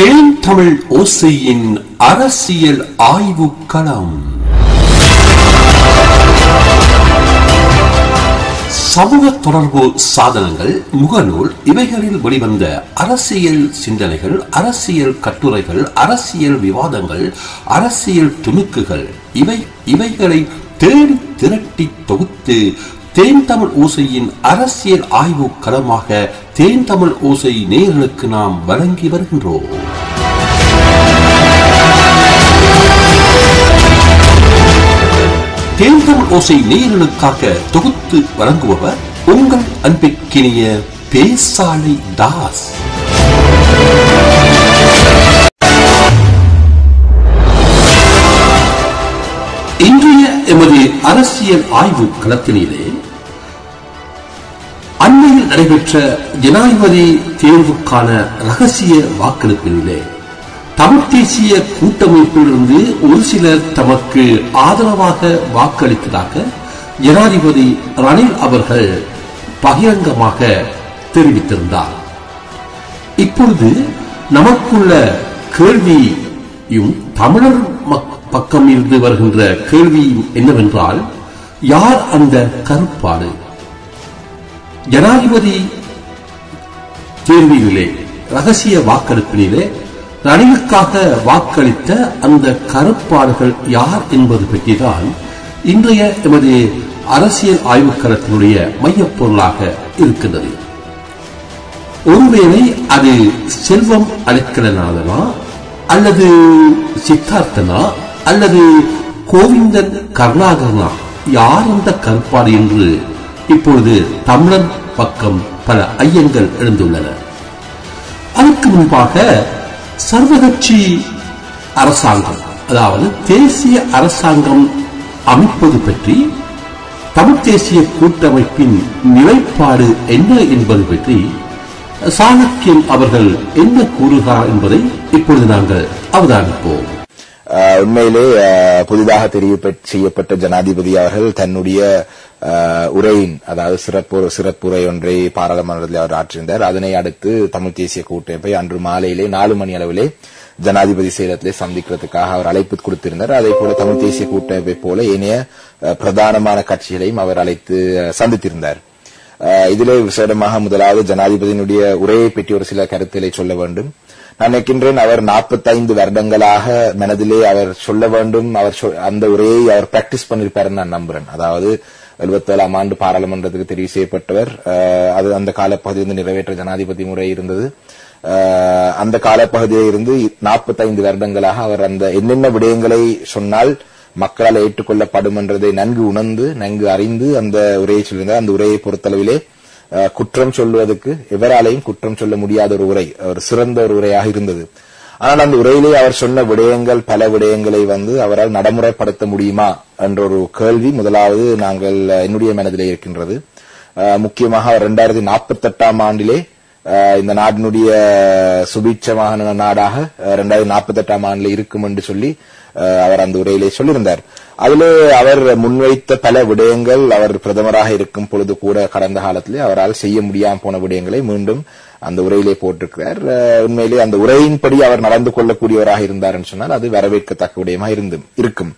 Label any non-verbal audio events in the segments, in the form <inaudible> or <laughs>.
தேன் தமிழ் ஓசையின் அரசியல் ஆய்வு களம். சமூக தொடர்பு சாதனங்கள் முகநூல் இவைகளில் வெளிவந்த அரசியல் சிந்தனைகள் அரசியல் கட்டுரைகள் அரசியல் விவாதங்கள் அரசியல் துணுக்குகள் இவை இவைகளை தேடி திரட்டி தொகுத்து தேன் தமிழ் ஓசையின் அரசியல் ஆய்வு களமாக தேன் தமிழ் ஓசை நேர்களுக்கு நாம் வழங்கி வருகின்றோம். தேன் தமிழ் ஓசை நேர்களுக்காக தொகுத்து வழங்குபவர் உங்கள் அன்பிற்கினிய பேசாலை தாஸ். எமது அரசியல் ஆய்வு களத்தினிலே அண்மையில் நடைபெற்ற ஜனாதிபதி தேர்வுக்கான ரகசிய வாக்கெடுப்பினிலே தமிழ் தேசிய கூட்டமைப்பிலிருந்து ஒரு சிலர் தமக்கு ஆதரவாக வாக்களித்ததாக ஜனாதிபதி ரணில் அவர்கள் பகிரங்கமாக தெரிவித்திருந்தார். இப்பொழுது நமக்குள்ள கேள்வியும் தமிழர் மக்- பக்கம் இருந்து வருகின்ற கேள்வி என்னவென்றால் யார் அந்த கருப்பாடு? ஜனாதிபதி தேர்விலே ரகசிய வாக்கெடுப்பினிலே ரணிலுக்காக வாக்களித்த அந்த கருப்பாடுகள் யார் என்பது பற்றிதான் இன்றைய எமது அரசியல் ஆய்வுக்கரத்தினுடைய மையப்பொருளாக இருக்கின்றது. ஒருவேளை அது செல்வம் அழைக்கலனாதனா அல்லது சித்தார்த்தனா? அல்லது கோவிந்தன் கருணாகரனா யார் அந்த கருப்பாடு என்று இப்பொழுது தமிழன் பக்கம் பல ஐயங்கள் எழுந்துள்ளன. அதற்கு முன்பாக சர்வகட்சி அரசாங்கம் அதாவது தேசிய அரசாங்கம் அமைப்பது பற்றி தமிழ் தேசிய கூட்டமைப்பின் நிலைப்பாடு என்ன என்பது பற்றி சாணக்கியன் அவர்கள் என்ன கூறுகிறார் என்பதை இப்பொழுது நாங்கள் அவதானிப்போம். உண்மையிலே புதிதாக தெரிவு செய்யப்பட்ட ஜனாதிபதி அவர்கள் தன்னுடைய உரையின் அதாவது சிறப்பு சிறப்புரை ஒன்றை பாராளுமன்றத்தில் அவர் ஆற்றியிருந்தார். அதனை அடுத்து தமிழ் தேசிய கூட்டமைப்பை அன்று மாலையிலே நாலு மணி அளவிலே ஜனாதிபதி சேலத்திலே சந்திக்கிறதுக்காக அவர் அழைப்பு கொடுத்திருந்தார். அதே போல தமிழ் தேசிய கூட்டமைப்பை போல ஏனைய பிரதானமான கட்சிகளையும் அவர் அழைத்து சந்தித்திருந்தார். ஆஹ் இதிலே விசேடமாக முதலாவது ஜனாதிபதியினுடைய உரையை பற்றி ஒரு சில கருத்துக்களை சொல்ல வேண்டும். நினைக்கின்றேன். அவர் 45 வருடங்களாக மனதிலே அவர் சொல்ல வேண்டும். அவர் அந்த உரையை அவர் பிராக்டிஸ் பண்ணிருப்பாருன்னு நான் நம்புறேன். அதாவது எழுபத்தேழாம் ஆண்டு பாராளுமன்றத்துக்கு தெரிவு செய்யப்பட்டவர். அது அந்த காலப்பகுதி வந்து நிறைவேற்ற ஜனாதிபதி முறை இருந்தது. ஆஹ் அந்த காலப்பகுதியில் இருந்து 45 வருடங்களாக அவர் அந்த என்னென்ன விடயங்களை சொன்னால் மக்களால் ஏற்றுக்கொள்ளப்படும் என்றதை நன்கு உணர்ந்து நன்கு அறிந்து அந்த உரையை சொல்லியிருந்தார். அந்த உரையை பொறுத்தளவிலே குற்றம் சொல்வதற்கு எவராலையும் குற்றம் சொல்ல முடியாத ஒரு உரை ஒரு சிறந்த ஒரு உரையாக இருந்தது. ஆனால் அந்த உரையிலே அவர் சொன்ன விடயங்கள் பல விடயங்களை வந்து அவரால் நடைமுறைப்படுத்த முடியுமா என்ற ஒரு கேள்வி முதலாவது நாங்கள் என்னுடைய மனதிலே இருக்கின்றது. முக்கியமாக அவர் இரண்டாயிரத்தி நாற்பத்தெட்டாம் ஆண்டிலே அஹ், இந்த நாட்டினுடைய சுபீட்சமான நாடாக இரண்டாயிரத்தி நாற்பத்தெட்டாம் ஆண்டில் இருக்கும் என்று சொல்லி அஹ், அவர் அந்த உரையிலே சொல்லியிருந்தார். அதிலே அவர் முன்வைத்த பல விடயங்கள் அவர் பிரதமராக இருக்கும் பொழுது கூட கடந்த காலத்திலே அவரால் செய்ய முடியாம போன விடயங்களை மீண்டும் அந்த உரையிலே போட்டிருக்கிறார். உண்மையிலே அந்த உரையின்படி அவர் நடந்து கொள்ளக்கூடியவராக இருந்தார் சொன்னால் அது வரவேற்கத்தக்க விடயமா இருந்தும் இருக்கும்.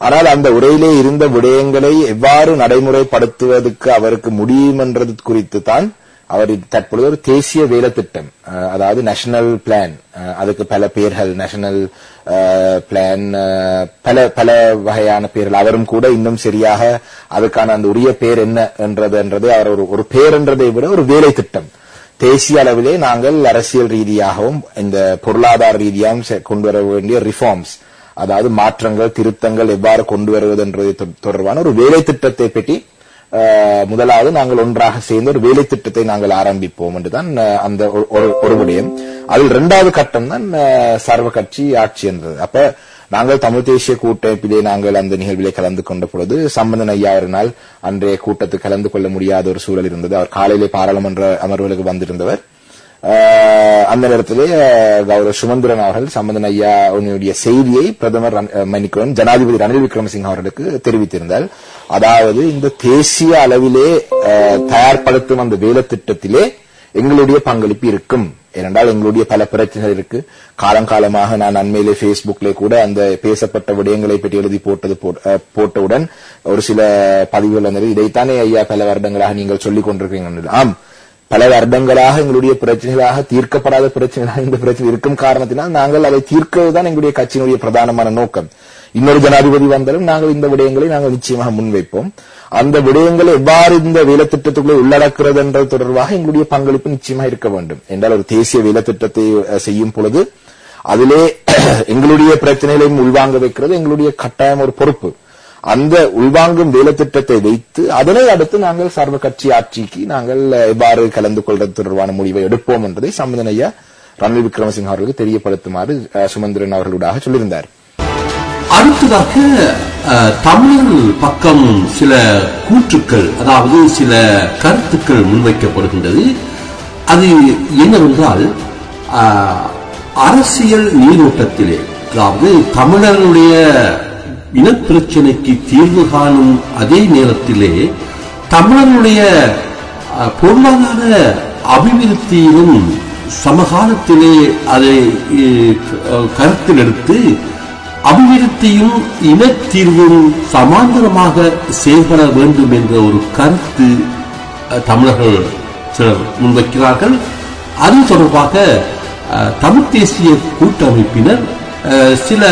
ஆனால் அந்த உரையிலே இருந்த விடயங்களை எவ்வாறு நடைமுறைப்படுத்துவதற்கு அவருக்கு முடியும் என்றது குறித்து தான் அவர் தற்பொழுது ஒரு தேசிய வேலை திட்டம் அஹ், அதாவது நேஷனல் பிளான் அதுக்கு பல பெயர்கள் நேஷனல் பிளான் பல பல வகையான பேர்கள் அவரும் கூட இன்னும் சரியாக அதுக்கான அந்த உரிய பேர் என்ன என்றது என்றது அவர் ஒரு ஒரு பேர் என்றதை விட ஒரு வேலை திட்டம் தேசிய அளவிலே நாங்கள் அரசியல் ரீதியாகவும் இந்த பொருளாதார ரீதியாகவும் கொண்டு வர வேண்டிய ரிஃபார்ம்ஸ் அதாவது மாற்றங்கள் திருத்தங்கள் எவ்வாறு கொண்டு வருவது என்பது தொடர்பான ஒரு வேலை திட்டத்தை பற்றி முதலாவது நாங்கள் ஒன்றாக சேர்ந்து ஒரு வேலை திட்டத்தை நாங்கள் ஆரம்பிப்போம் என்றுதான் அந்த ஒரு- ஒரு விடயம். அதில் இரண்டாவது கட்டம் தான் சர்வ கட்சி ஆட்சி என்றது. அப்ப நாங்கள் தமிழ் தேசிய கூட்டமைப்பிலே நாங்கள் அந்த நிகழ்விலே கலந்து கொண்ட பொழுது சம்பந்தன் ஐயா அவரினால் அன்றைய கூட்டத்தில் கலந்து கொள்ள முடியாத ஒரு சூழல் இருந்தது. அவர் காலையிலே பாராளுமன்ற அமர்வுகளுக்கு வந்திருந்தவர். அந்த நேரத்திலே கௌரவ சுமந்திரன் அவர்கள் சம்பந்தன் ஐயா உன்னுடைய செய்தியை பிரதமர் ரன்- ஜனாதிபதி ரணில் விக்ரமசிங்க அவர்களுக்கு தெரிவித்திருந்தார். அதாவது இந்த தேசிய அளவிலே தயார்படுத்தும் அந்த வேலை திட்டத்திலே எங்களுடைய பங்களிப்பு இருக்கும். ஏனென்றால் எங்களுடைய பல பிரச்சனைகள் இருக்கு. காலங்காலமாக நான் அண்மையிலே Facebookல கூட அந்த பேசப்பட்ட விடயங்களை பற்றி எழுதி போட்டது போட்டவுடன் ஒரு சில பதிவுகள் வந்தது. இதைத்தானே ஐயா பல வருடங்களாக நீங்கள் சொல்லிக் கொண்டிருக்கீங்க ஆம். பல வருடங்களாக எங்களுடைய பிரச்சனைகளாக தீர்க்கப்படாத பிரச்சனைகளாக இந்த பிரச்சனை இருக்கும் காரணத்தினால் நாங்கள் அதை தீர்க்கதுதான் எங்களுடைய கட்சியினுடைய பிரதானமான நோக்கம். இன்னொரு ஜனாதிபதி வந்தாலும் நாங்கள் இந்த விடயங்களை நாங்கள் நிச்சயமாக முன்வைப்போம். அந்த விடயங்களை எவ்வாறு இந்த வேலைத்திட்டத்துக்குள்ளே உள்ளடக்கிறது என்றது தொடர்பாக எங்களுடைய பங்களிப்பு நிச்சயமாக இருக்க வேண்டும். என்றால் ஒரு தேசிய வேலைத்திட்டத்தை திட்டத்தை செய்யும் பொழுது அதிலே <clears throat> எங்களுடைய பிரச்சனைகளையும் உள்வாங்க வைக்கிறது எங்களுடைய கட்டாயம் ஒரு பொறுப்பு. அந்த உள்வாங்கும் வேலைத்திட்டத்தை வைத்து அதனை அடுத்து நாங்கள் சர்வ கட்சி ஆட்சிக்கு நாங்கள் எவ்வாறு கலந்து கொள்வது தொடர்பான முடிவை எடுப்போம் என்பதை சம்பந்தனையா ரணில் விக்ரமசிங்க அவர்களுக்கு தெரியப்படுத்துமாறு அஹ், சுமந்திரன் அவர்களூடாக சொல்லியிருந்தார். அடுத்ததாக அஹ், பக்கம் சில கூற்றுக்கள் அதாவது சில கருத்துக்கள் முன்வைக்கப்படுகின்றது. அது என்னவென்றால் அரசியல் நீரோட்டத்திலே அதாவது தமிழர்களுடைய இனப்பிரச்சனைக்கு தீர்வு காணும் அதே நேரத்திலே தமிழருடைய பொருளாதார அபிவிருத்தியிலும் சமகாலத்திலே அதை கருத்தில் எடுத்து அபிவிருத்தியும் இனத்தீர்வும் சமாந்தரமாக செயல்பட வேண்டும் என்ற ஒரு கருத்து தமிழர்கள் சிலர் முன்வைக்கிறார்கள். அது தொடர்பாக அஹ், தமிழ் தேசிய கூட்டமைப்பினர் அஹ், சில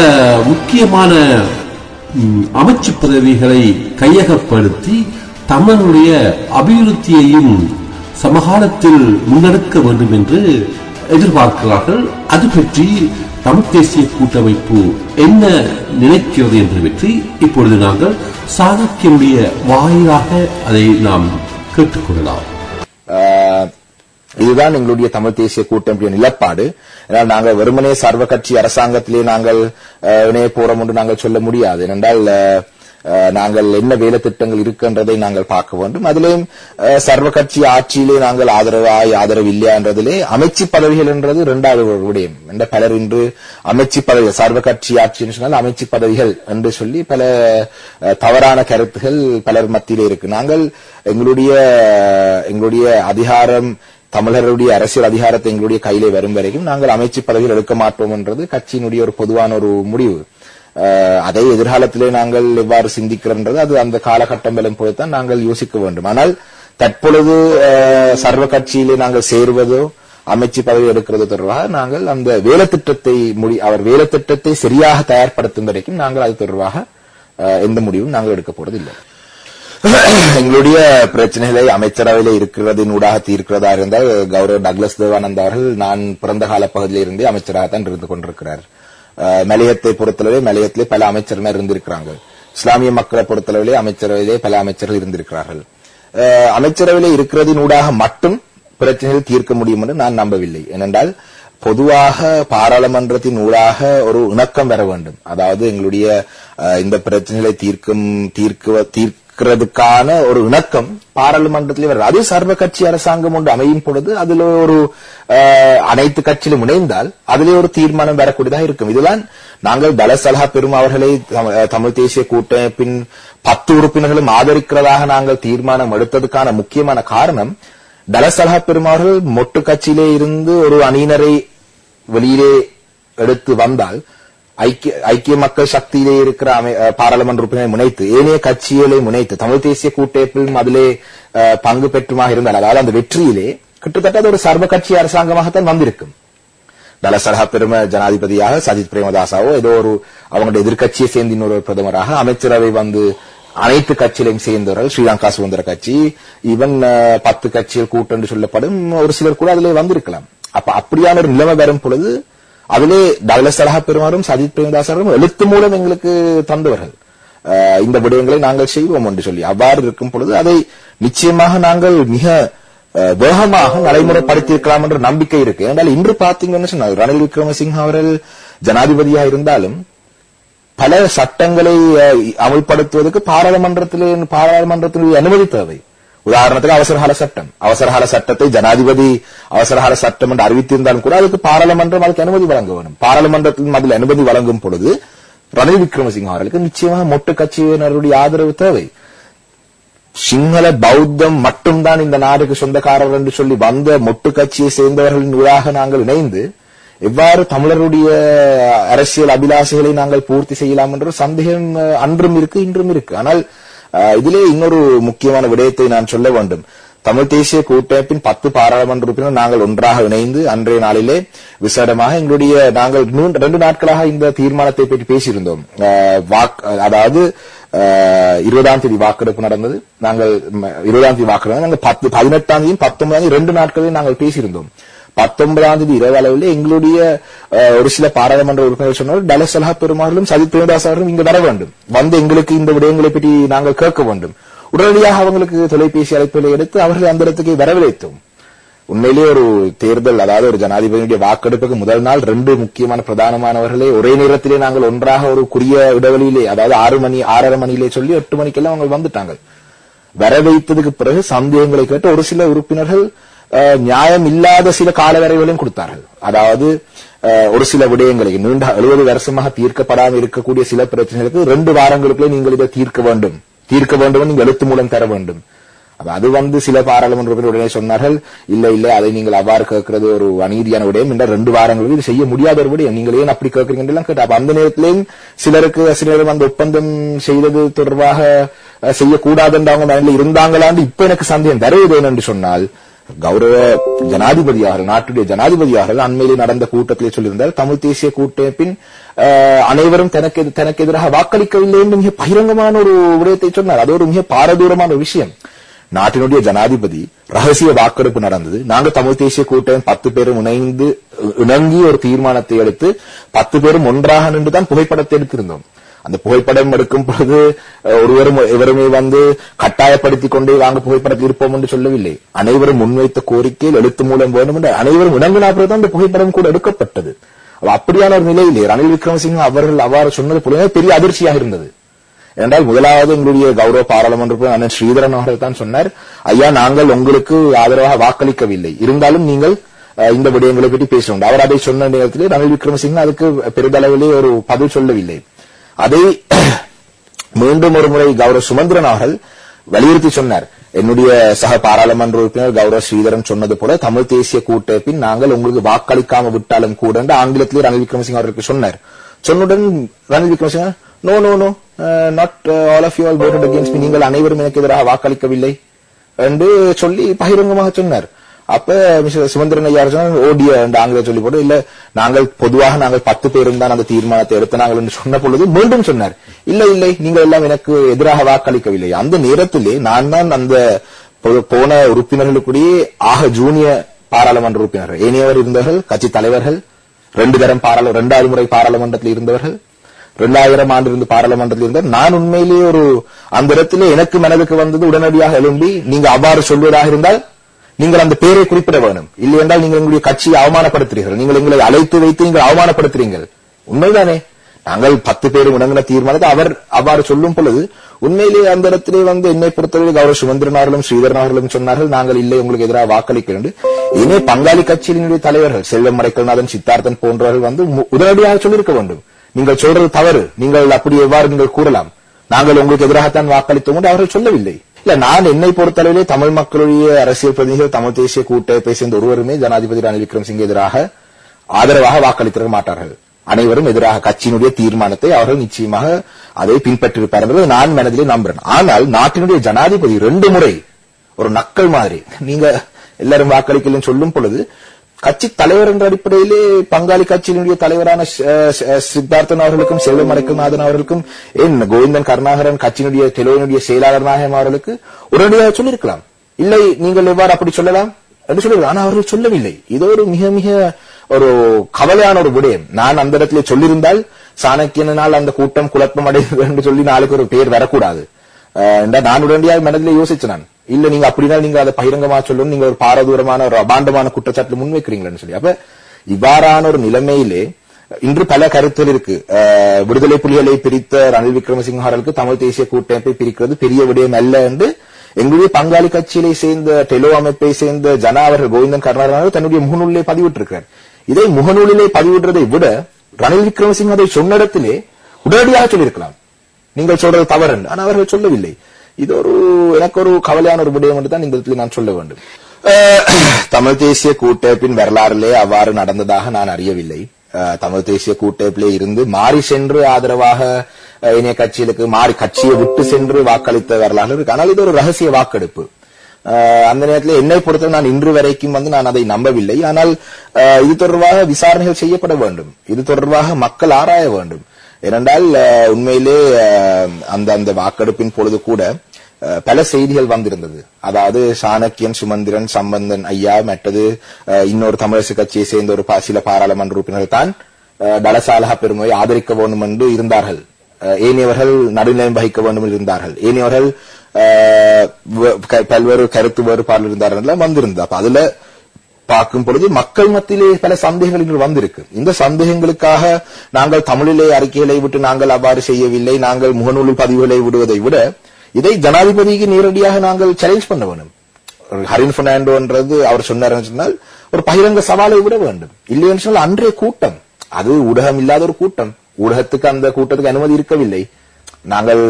முக்கியமான அமைச்சு பதவிகளை கையகப்படுத்தி தமிழுடைய அபிவிருத்தியையும் சமகாலத்தில் முன்னெடுக்க வேண்டும் என்று எதிர்பார்க்கிறார்கள். அது பற்றி தமிழ் தேசிய கூட்டமைப்பு என்ன நினைக்கிறது என்று பற்றி இப்பொழுது நாங்கள் சாணக்கியனுடைய வாயிலாக அதை நாம் கேட்டுக்கொள்ளலாம். இதுதான் எங்களுடைய தமிழ் தேசிய கூட்டமைப்பின் நிலப்பாடு. ஏன்னா நாங்கள் வெறுமனே சர்வ கட்சி அரசாங்கத்திலே நாங்கள் ஆஹ், இணைய போறோம் என்று நாங்கள் சொல்ல முடியாது. ஏனென்றால் ஆஹ், நாங்கள் என்ன வேலை திட்டங்கள் இருக்கின்றதை நாங்கள் பார்க்க வேண்டும். அதிலேயும் ஆஹ், சர்வ கட்சி ஆட்சியிலே நாங்கள் ஆதரவாய் ஆதரவு இல்லையா என்றதிலே அமைச்சு பதவிகள் என்றது இரண்டாவது விடயம். என்ற பலர் இன்று அமைச்சு பதவிகள் சர்வ கட்சி ஆட்சி என்று சொன்னால் அமைச்சு பதவிகள் என்று சொல்லி பல தவறான கருத்துகள் பலர் மத்தியிலே இருக்கு. நாங்கள் எங்களுடைய எங்களுடைய அதிகாரம் தமிழருடைய அரசியல் அதிகாரத்தை எங்களுடைய கையிலே வரும் வரைக்கும் நாங்கள் அமைச்சு பதவியில் எடுக்க மாட்டோம் என்றது கட்சியினுடைய ஒரு பொதுவான ஒரு முடிவு. அஹ், அதை எதிர்காலத்திலே நாங்கள் எவ்வாறு சிந்திக்கிறோம்ன்றது அது அந்த காலகட்டம் வரும் போதுதான் நாங்கள் யோசிக்க வேண்டும். ஆனால் தற்பொழுது சர்வ கட்சியிலே நாங்கள் சேருவதோ அமைச்சு பதவி எடுக்கிறது தொடர்பாக நாங்கள் அந்த வேலைத்திட்டத்தை முடி அவர் வேலைத்திட்டத்தை சரியாக தயார்படுத்தும் வரைக்கும் நாங்கள் அது தொடர்பாக அஹ், எந்த முடிவும் நாங்கள் எடுக்க போறதில்லை. <coughs> எங்களுடைய பிரச்சனைகளை அமைச்சரவையில இருக்கிறதின் ஊடாக தீர்க்கிறதா இருந்தால் கௌரவ டக்ளஸ் தேவானந்த் அவர்கள் நான் பிறந்த கால பகுதியில் இருந்தே அமைச்சராகத்தான் இருந்து கொண்டிருக்கிறார். மலையத்தை பொறுத்தளவில் மலையத்திலே பல அமைச்சர்கள் இருந்திருக்கிறாங்க. இஸ்லாமிய மக்களை பொறுத்தளவிலே அமைச்சரவையிலே பல அமைச்சர்கள் இருந்திருக்கிறார்கள். அஹ், அமைச்சரவையிலே இருக்கிறதின் ஊடாக மட்டும் பிரச்சனைகள் தீர்க்க முடியும் என்று நான் நம்பவில்லை. ஏனென்றால் பொதுவாக பாராளுமன்றத்தின் ஊடாக ஒரு இணக்கம் வர வேண்டும். அதாவது எங்களுடைய இந்த பிரச்சனைகளை தீர்க்கும் தீர்க்க இருக்கிறதுக்கான ஒரு இணக்கம் பாராளுமன்றத்திலே வரும் அது சர்வ கட்சி அரசாங்கம் ஒன்று அமையும் பொழுது அதுல ஒரு அனைத்து கட்சியிலும் இணைந்தால் அதிலே ஒரு தீர்மானம் வரக்கூடியதாக இருக்கும். இதுதான் நாங்கள் தலசலஹா பெரும் அவர்களை தமிழ் தேசிய கூட்டமைப்பின் பத்து உறுப்பினர்களும் ஆதரிக்கிறதாக நாங்கள் தீர்மானம் எடுத்ததுக்கான முக்கியமான காரணம் தலசலஹா பெருமாவர்கள் மொட்டு கட்சியிலே இருந்து ஒரு அணியினரை வெளியிலே எடுத்து வந்தால் ஐக்கிய ஐக்கிய மக்கள் சக்தியிலே இருக்கிற பாராளுமன்ற உறுப்பினரை முனைத்து ஏனைய கட்சிகளை முனைத்து தமிழ் தேசிய கூட்டமைப்பிலும் அதிலே பங்கு பெற்றுமாக இருந்தால் அதாவது அந்த வெற்றியிலே கிட்டத்தட்ட அது ஒரு சர்வ கட்சி அரசாங்கமாகத்தான் வந்திருக்கும். தலசலஹா பெரும ஜனாதிபதியாக சஜித் பிரேமதாசாவோ ஏதோ ஒரு அவங்களுடைய எதிர்க்கட்சியை சேர்ந்த இன்னொரு பிரதமராக அமைச்சரவை வந்து அனைத்து கட்சியிலையும் சேர்ந்தவர்கள் ஸ்ரீலங்கா சுதந்திர கட்சி ஈவன் பத்து கட்சிகள் கூட்டம் என்று சொல்லப்படும் ஒரு சிலர் கூட அதிலே வந்திருக்கலாம். அப்ப அப்படியான ஒரு நிலைமை வரும் பொழுது அதிலே டலசலஹா பெருமாறும் சஜித் பிரேமதாசரும் எழுத்து மூலம் எங்களுக்கு தந்தவர்கள் இந்த விடயங்களை நாங்கள் செய்வோம் என்று சொல்லி அவ்வாறு இருக்கும் பொழுது அதை நிச்சயமாக நாங்கள் மிக அஹ், வேகமாக நடைமுறைப்படுத்தியிருக்கலாம் என்ற நம்பிக்கை இருக்கு ஏனென்றால் இன்று பார்த்தீங்கன்னு சொன்னால் ரணில் விக்ரமசிங்க அவர்கள் ஜனாதிபதியா இருந்தாலும் பல சட்டங்களை அஹ், அமல்படுத்துவதற்கு பாராளுமன்றத்திலே பாராளுமன்றத்தினுடைய அனுமதி தேவை உதாரணத்துக்கு அவசரகால சட்டம் அவசரகால சட்டத்தை ஜனாதிபதி அவசரகால சட்டம் என்று அறிவித்திருந்தாலும் கூட அதுக்கு பாராளுமன்றம் அதுக்கு அனுமதி வழங்க வேண்டும் பாராளுமன்றத்தின் அதில் அனுமதி வழங்கும் பொழுது ரணில் விக்ரமசிங்க அவர்களுக்கு நிச்சயமாக மொட்டு கட்சியினருடைய ஆதரவு தேவை சிங்கள பௌத்தம் மட்டும்தான் இந்த நாடுக்கு சொந்தக்காரர் என்று சொல்லி வந்த மொட்டு கட்சியை சேர்ந்தவர்களின் ஊடாக நாங்கள் இணைந்து எவ்வாறு தமிழருடைய அரசியல் அபிலாஷைகளை நாங்கள் பூர்த்தி செய்யலாம் என்ற சந்தேகம் அன்றும் இருக்கு இன்றும் இருக்கு ஆனால் இதிலே இன்னொரு முக்கியமான விடயத்தை நான் சொல்ல வேண்டும் தமிழ் தேசிய கூட்டமைப்பின் பத்து பாராளுமன்ற உறுப்பினர் நாங்கள் ஒன்றாக இணைந்து அன்றைய நாளிலே விசேடமாக எங்களுடைய நாங்கள் மூன்று ரெண்டு நாட்களாக இந்த தீர்மானத்தை பற்றி பேசியிருந்தோம் அஹ், அதாவது இருபதாம் தேதி வாக்கெடுப்பு நடந்தது நாங்கள் இருபதாம் தேதி வாக்கெடுப்பு நாங்கள் பத்து பதினெட்டாம் தேதி பத்தொன்பதாம் தேதி ரெண்டு நாட்களில் நாங்கள் பேசியிருந்தோம் பத்தொன்பதாம் தேதி இரவு அளவில் எங்களுடைய ஒரு சில பாராளுமன்ற உறுப்பினர்கள் சொன்னால் டலசலா பெருமாறும் சஜித் பிரேமதாஸ் அவர்களும் இங்கு வர வேண்டும். வந்து எங்களுக்கு இந்த விடயங்களை பற்றி நாங்கள் கேட்க வேண்டும். உடனடியாக அவங்களுக்கு தொலைபேசி அழைப்புகளை எடுத்து அவர்கள் அந்த இடத்துக்கு வரவழைத்தோம் உண்மையிலேயே ஒரு தேர்தல் அதாவது ஒரு ஜனாதிபதியுடைய வாக்கெடுப்புக்கு முதல் நாள் ரெண்டு முக்கியமான பிரதானமானவர்களே ஒரே நேரத்திலே நாங்கள் ஒன்றாக ஒரு குறிய இடைவெளியிலே அதாவது ஆறு மணி ஆறரை மணியிலே சொல்லி எட்டு மணிக்கெல்லாம் அவங்க வந்துட்டாங்க. வர வைத்ததுக்கு பிறகு சந்தேகங்களை கேட்டு ஒரு சில உறுப்பினர்கள் நியாயம் இல்லாத சில காலவரைகளையும் கொடுத்தார்கள் அதாவது ஒரு சில விடயங்களை நீண்ட எழுபது வருஷமாக தீர்க்கப்படாமல் இருக்கக்கூடிய சில பிரச்சனைகளுக்கு ரெண்டு வாரங்களுக்குள்ளே நீங்கள் இதை தீர்க்க வேண்டும் தீர்க்க வேண்டும் நீங்கள் எழுத்து மூலம் தர வேண்டும் அது வந்து சில பாராளுமன்ற உடனே சொன்னார்கள் இல்ல இல்ல அதை நீங்கள் அவ்வாறு கேட்கறது ஒரு அநீதியான விடயம் என்ற ரெண்டு வாரங்களுக்கு இது செய்ய முடியாத ஒரு விடயம் நீங்கள் ஏன் அப்படி கேட்கறீங்க அந்த நேரத்திலேயும் சிலருக்கு சிலரும் அந்த ஒப்பந்தம் செய்தது தொடர்பாக அஹ், செய்யக்கூடாது என்று அவங்க மனதில் இருந்தாங்களான்னு இப்ப எனக்கு சந்தேகம் வருவது என்று சொன்னால் கௌரவ ஜனாதிபதியாக நாட்டுடைய ஜனாதிபதியாக அண்மையிலே நடந்த கூட்டத்திலே சொல்லியிருந்தார் தமிழ் தேசிய கூட்டமைப்பின் அனைவரும் தனக்கு தனக்கு எதிராக வாக்களிக்கவில்லை என்று மிக பகிரங்கமான ஒரு விடயத்தை சொன்னார். அது ஒரு மிக பாரதூரமான விஷயம். நாட்டினுடைய ஜனாதிபதி ரகசிய வாக்கெடுப்பு நடந்தது. நாங்கள் தமிழ் தேசிய கூட்டம் பத்து பேரும் இணைந்து இணங்கி ஒரு தீர்மானத்தை எடுத்து பத்து பேரும் ஒன்றாக நின்றுதான் புகைப்படத்தை எடுத்திருந்தோம். அந்த புகைப்படம் எடுக்கும் பொழுது ஒருவரும் இவருமே வந்து கட்டாயப்படுத்திக் கொண்டே வாங்க புகைப்படத்தில் இருப்போம் என்று சொல்லவில்லை. அனைவரும் முன்வைத்த கோரிக்கையில் எழுத்து மூலம் வேண்டும் என்று அனைவரும் இணங்கினா பிறகுதான் அந்த புகைப்படம் கூட எடுக்கப்பட்டது. அப்படியான ஒரு நிலையிலே ரணில் விக்ரமசிங்க அவர்கள் அவ்வாறு சொன்னது பெரிய அதிர்ச்சியாக இருந்தது. என்றால் முதலாவது எங்களுடைய கௌரவ பாராளுமன்ற அண்ணன் ஸ்ரீதரன் அவர்கள் தான் சொன்னார் ஐயா நாங்கள் உங்களுக்கு ஆதரவாக வாக்களிக்கவில்லை. இருந்தாலும் நீங்கள் இந்த விடயங்களை பற்றி பேசுவோம். அவர் அதை சொன்ன நேரத்தில் ரணில் விக்ரமசிங்க அதுக்கு பெரிதளவிலே ஒரு பதில் சொல்லவில்லை. அதை மீண்டும் ஒரு முறை கௌரவ சுமந்திரன் அவர்கள் வலியுறுத்தி சொன்னார். என்னுடைய சக பாராளுமன்ற உறுப்பினர் கௌரவ ஸ்ரீதரன் சொன்னது போல தமிழ் தேசிய கூட்டமைப்பின் நாங்கள் உங்களுக்கு வாக்களிக்காம விட்டாலும் கூட என்று ஆங்கிலத்திலே ரணில் விக்ரமசிங்க அவர்களுக்கு சொன்னார். சொன்னுடன் Ranil Wickremesinghe no no no not all of you all voted against நீங்கள் அனைவரும் எனக்கு எதிராக வாக்களிக்கவில்லை என்று சொல்லி பகிரங்கமாக சொன்னார். அப்ப மிஸ்டர் சுமந்திரன் ஐயா சொன்னார் ஓடிய என்று ஆங்கிலம் சொல்லி போட்டு இல்ல நாங்கள் பொதுவாக நாங்கள் பத்து பேரும் தான் அந்த தீர்மானத்தை எடுத்தனாங்கள் என்று சொன்ன பொழுது மீண்டும் சொன்னார். இல்லை இல்லை நீங்கள் எல்லாம் எனக்கு எதிராக வாக்களிக்கவில்லை. அந்த நேரத்திலே நான் தான் அந்த போன உறுப்பினர்களுக்குடியே ஆக ஜூனியர் பாராளுமன்ற உறுப்பினர்கள். ஏனையவர் இருந்தவர்கள் கட்சி தலைவர்கள் ரெண்டு தரம் பாராள இரண்டாவது முறை பாராளுமன்றத்தில் இருந்தவர்கள் இரண்டாயிரம் ஆண்டு இருந்து பாராளுமன்றத்தில் இருந்தார் நான் உண்மையிலேயே ஒரு அந்த இடத்திலே எனக்கு மனதுக்கு வந்தது உடனடியாக எழும்பி நீங்க அவ்வாறு சொல்வதாக இருந்தால் நீங்கள் அந்த பெயரை குறிப்பிட வேணும். இல்லை என்றால் நீங்கள் உங்களுடைய கட்சியை அவமானப்படுத்துறீர்கள் நீங்கள் எங்களை அழைத்து வைத்து நீங்கள் அவமானப்படுத்துறீர்கள் உண்மைதானே? நாங்கள் பத்து பேரும் உணங்கின தீர்மானத்தை அவர் அவ்வாறு சொல்லும் பொழுது உண்மையிலேயே அந்த இடத்திலே வந்து என்னை பொறுத்தவரை கௌரவ சுமந்திரன் அவர்களும் ஸ்ரீதரன் அவர்களும் சொன்னார்கள் நாங்கள் இல்லை உங்களுக்கு எதிராக வாக்களிக்க வேண்டும். இனி பங்காளி கட்சியினுடைய தலைவர்கள் செல்வம் மடைக்கல்நாதன் சித்தார்த்தன் போன்றவர்கள் வந்து உடனடியாக சொல்லியிருக்க வேண்டும். நீங்கள் சொல்றது தவறு. நீங்கள் அப்படி எவ்வாறு நீங்கள் கூறலாம்? நாங்கள் உங்களுக்கு எதிராகத்தான் வாக்களித்தோம் என்று அவர்கள் சொல்லவில்லை. இல்ல நான் என்னை பொறுத்தளவிலே தமிழ் மக்களுடைய அரசியல் பிரதிநிதிகள் தமிழ் தேசிய கூட்டமைப்பை சேர்ந்த ஒருவருமே ஜனாதிபதி ரணில் விக்ரமசிங்கே எதிராக ஆதரவாக வாக்களித்திருக்க மாட்டார்கள். அனைவரும் எதிராக கட்சியினுடைய தீர்மானத்தை அவர்கள் நிச்சயமாக அதை பின்பற்றிருப்பார் என்பதை நான் மனதிலே நம்புறேன். ஆனால் நாட்டினுடைய ஜனாதிபதி ரெண்டு முறை ஒரு நக்கல் மாதிரி நீங்க எல்லாரும் வாக்களிக்கலன்னு சொல்லும் பொழுது கட்சி தலைவர் என்ற அடிப்படையிலே பங்காளி கட்சியினுடைய தலைவரான சித்தார்த்தன் அவர்களுக்கும் செல்வம் மறைக்கல்நாதன் அவர்களுக்கும் என் கோவிந்தன் கருணாகரன் கட்சியினுடைய தெலுவினுடைய செயலாளர் நாயகம் அவர்களுக்கு உடனடியாக சொல்லியிருக்கலாம். இல்லை நீங்கள் எவ்வாறு அப்படி சொல்லலாம்? என்று சொல்லுங்கள் ஆனால் அவர்கள் சொல்லவில்லை. இது ஒரு மிக மிக ஒரு கவலையான ஒரு விடயம். நான் அந்த இடத்துல சொல்லியிருந்தால் சாணக்கியனால் அந்த கூட்டம் குழப்பம் அடைந்தது என்று சொல்லி நாளைக்கு ஒரு பேர் வரக்கூடாது. என்றா நான் உடனடியாக மனதிலே யோசிச்சு நான். இல்ல நீங்க அப்படின்னா நீங்க அதை பகிரங்கமா சொல்லணும் நீங்க ஒரு பாரதூரமான ஒரு அபாண்டமான குற்றச்சாட்டு முன்வைக்கிறீங்களன்னு சொல்லி. அப்ப இவ்வாறான ஒரு நிலைமையிலே இன்று பல கருத்துகள் இருக்கு. விடுதலை புலிகளை பிரித்த ரணில் விக்ரமசிங்க தமிழ் தேசிய கூட்டமைப்பை பிரிக்கிறது பெரிய விடயம் அல்ல என்று எங்களுடைய பங்காளி கட்சியிலே சேர்ந்த டெலோ அமைப்பை சேர்ந்த ஜனா அவர்கள் கோவிந்தன் கருணாகரன் தன்னுடைய முகநூலிலே பதிவிட்டிருக்கிறார். இதை முகநூலிலே பதிவிடுறதை விட ரணில் விக்ரமசிங் அதை சொன்ன இடத்திலே உடனடியாக சொல்லியிருக்கலாம். நீங்கள் சொல்றது தவறு என்று. ஆனால் அவர்கள் சொல்லவில்லை. இது ஒரு எனக்கு ஒரு கவலையான ஒரு என்று தான் இந்த இடத்துல நான் சொல்ல வேண்டும் தமிழ் தேசிய கூட்டமைப்பின் வரலாறிலே அவ்வாறு நடந்ததாக நான் அறியவில்லை தமிழ் தேசிய கூட்டமைப்பிலே இருந்து மாறி சென்று ஆதரவாக இணைய கட்சிகளுக்கு மாறி கட்சியை விட்டு சென்று வாக்களித்த வரலாறு இருக்கு ஆனால் இது ஒரு ரகசிய வாக்கெடுப்பு அந்த நேரத்தில் என்னை பொறுத்தவரை நான் இன்று வரைக்கும் வந்து நான் அதை நம்பவில்லை ஆனால் இது தொடர்பாக விசாரணைகள் செய்யப்பட வேண்டும் இது தொடர்பாக மக்கள் ஆராய வேண்டும் ஏனென்றால் உண்மையிலே அந்த அந்த வாக்கெடுப்பின் பொழுது கூட பல செய்திகள் வந்திருந்தது. அதாவது சாணக்கியன் சுமந்திரன் சம்பந்தன் ஐயா மற்றது அஹ், இன்னொரு தமிழரசு கட்சியை சேர்ந்த ஒரு சில பாராளுமன்ற உறுப்பினர்கள் தான் அஹ், பெருமையை ஆதரிக்க வேண்டும் என்று இருந்தார்கள். அஹ், ஏனையவர்கள் நடுநிலையம் வகிக்க வேண்டும் என்று இருந்தார்கள். ஏனையவர்கள் வ- பல்வேறு கருத்து வேறுபாடு இருந்தார்கள் எல்லாம் வந்திருந்தது. அப்ப அதுல பார்க்கும் பொழுது மக்கள் மத்தியிலே பல சந்தேகங்கள் இன்று வந்திருக்கு. இந்த சந்தேகங்களுக்காக நாங்கள் தமிழிலே அறிக்கைகளை விட்டு நாங்கள் அவ்வாறு செய்யவில்லை நாங்கள் முகநூல் பதிவுகளை விடுவதை விட இதை ஜனாதிபதிக்கு நேரடியாக நாங்கள் சேலஞ்ச் பண்ண வேண்டும். ஹரின் பெர்னாண்டோன்றது அவர் சொன்னார் சொன்னால் ஒரு பகிரங்க சவாலை விட வேண்டும். இல்லைன்னு சொன்னால் அன்றைய கூட்டம். அது ஊடகம் இல்லாத ஒரு கூட்டம். ஊடகத்துக்கு அந்த கூட்டத்துக்கு அனுமதி இருக்கவில்லை. நாங்கள்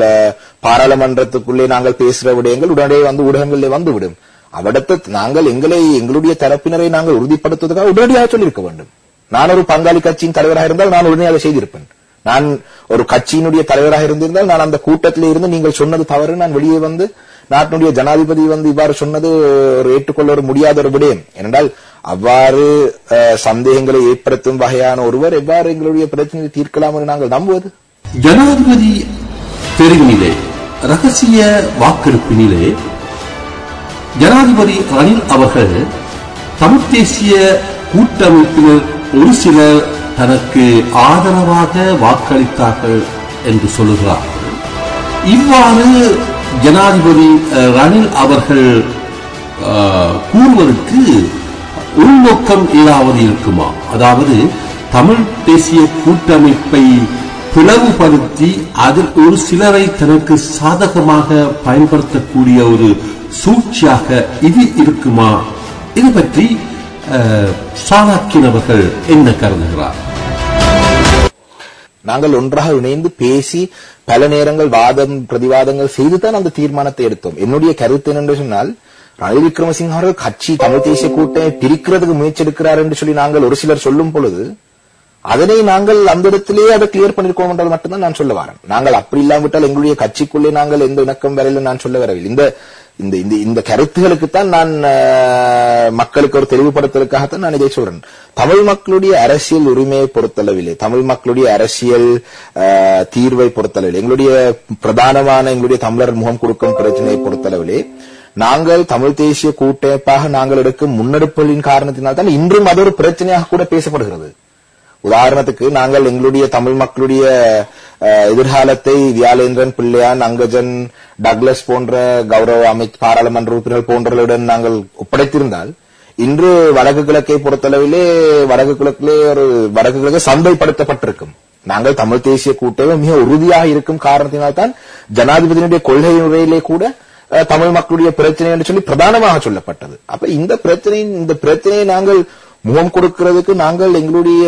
பாராளுமன்றத்துக்குள்ளே நாங்கள் பேசுற விடயங்கள் உடனே வந்து ஊடகங்களிலே வந்துவிடும். அவிடத்து நாங்கள் எங்களை எங்களுடைய தரப்பினரை நாங்கள் உறுதிப்படுத்துவதற்காக உடனடியாக சொல்லியிருக்க வேண்டும். நான் ஒரு பங்காளி கட்சியின் தலைவராக இருந்தால் நான் உடனே அதை செய்திருப்பேன். நான் ஒரு கட்சியினுடைய தலைவராக இருந்திருந்தால் நான் அந்த கூட்டத்தில் இருந்து நீங்கள் சொன்னது தவறு. நான் வெளியே வந்து நாட்டினுடைய ஜனாதிபதி வந்து இவ்வாறு சொன்னது ஒரு ஏற்றுக்கொள்ள ஒரு முடியாத ஒரு விடயம். ஏனென்றால் அவ்வாறு அஹ், சந்தேகங்களை ஏற்படுத்தும் வகையான ஒருவர் எவ்வாறு எங்களுடைய பிரச்சனையை தீர்க்கலாம் என்று நாங்கள் நம்புவது? ஜனாதிபதி தெரிவினிலே ரகசிய வாக்கெடுப்பினிலே ஜனாதிபதி ரணில் அவர்கள் தமிழ் தேசிய கூட்டமைப்பினர் ஒரு சிலர் தனக்கு ஆதரவாக வாக்களித்தார்கள் என்று சொல்லுகிறார்கள். இவ்வாறு ஜனாதிபதி ரணில் அவர்கள் கூறுவதற்கு உள்நோக்கம் ஏதாவது இருக்குமா? அதாவது தமிழ் தேசிய கூட்டமைப்பை பிளவுபடுத்தி அதில் ஒரு சிலரை தனக்கு சாதகமாக பயன்படுத்தக்கூடிய ஒரு சூழ்ச்சியாக இது இருக்குமா? இது பற்றி அஹ், அவர்கள் என்ன கருதுகிறார்? நாங்கள் ஒன்றாக இணைந்து பேசி பல நேரங்கள் வாதம் பிரதிவாதங்கள் செய்துதான் அந்த தீர்மானத்தை எடுத்தோம். என்னுடைய கருத்து என்னென்று சொன்னால் ரணில் விக்ரமசிங்க அவர்கள் கட்சி தமிழ் தேசிய கூட்டமை பிரிக்கிறதுக்கு முயற்சி எடுக்கிறார் என்று சொல்லி நாங்கள் ஒரு சிலர் சொல்லும் பொழுது அதனை நாங்கள் அந்த இடத்திலேயே அதை கிளியர் பண்ணிருக்கோம் என்றது மட்டும்தான் நான் சொல்ல வரேன். நாங்கள் அப்படி இல்லாவிட்டால் எங்களுடைய கட்சிக்குள்ளே நாங்கள் எந்த இணக்கம் வரையில நான் சொல்ல வரவில்லை. இந்த இந்த இந்த இந்த கருத்துகளுக்குத்தான் நான் மக்களுக்கு ஒரு தெளிவுபடுத்தலுக்காகத்தான் நான் இதை சொல்றேன். தமிழ் மக்களுடைய அரசியல் உரிமையை பொறுத்தளவில்லை தமிழ் மக்களுடைய அரசியல் தீர்வை பொறுத்தளவில்லை எங்களுடைய பிரதானமான எங்களுடைய தமிழர் முகம் கொடுக்கும் பிரச்சனையை பொறுத்தளவிலே நாங்கள் தமிழ் தேசிய கூட்டமைப்பாக நாங்கள் எடுக்கும் முன்னெடுப்புகளின் காரணத்தினால் தான் இன்றும் அது ஒரு பிரச்சனையாக கூட பேசப்படுகிறது. உதாரணத்துக்கு நாங்கள் எங்களுடைய தமிழ் மக்களுடைய அஹ், எதிர்காலத்தை வியாலேந்திரன் பிள்ளையான் அங்கஜன் டக்லஸ் போன்ற கௌரவ அமை பாராளுமன்ற உறுப்பினர் போன்றவர்களுடன் நாங்கள் ஒப்படைத்திருந்தால் இன்று வடக்கு கிழக்கை பொறுத்தளவிலே வடக்கு கிழக்கிலே ஒரு வடக்கு கிழக்கு சந்தைப்படுத்தப்பட்டிருக்கும். நாங்கள் தமிழ் தேசிய கூட்டமை மிக உறுதியாக இருக்கும் காரணத்தினால்தான் ஜனாதிபதியினுடைய கொள்கை முறையிலே கூட அஹ், தமிழ் மக்களுடைய பிரச்சனை என்று சொல்லி பிரதானமாக சொல்லப்பட்டது. அப்ப இந்த பிரச்சனையின் இந்த பிரச்சனையை நாங்கள் முகம் கொடுக்கிறதுக்கு நாங்கள் எங்களுடைய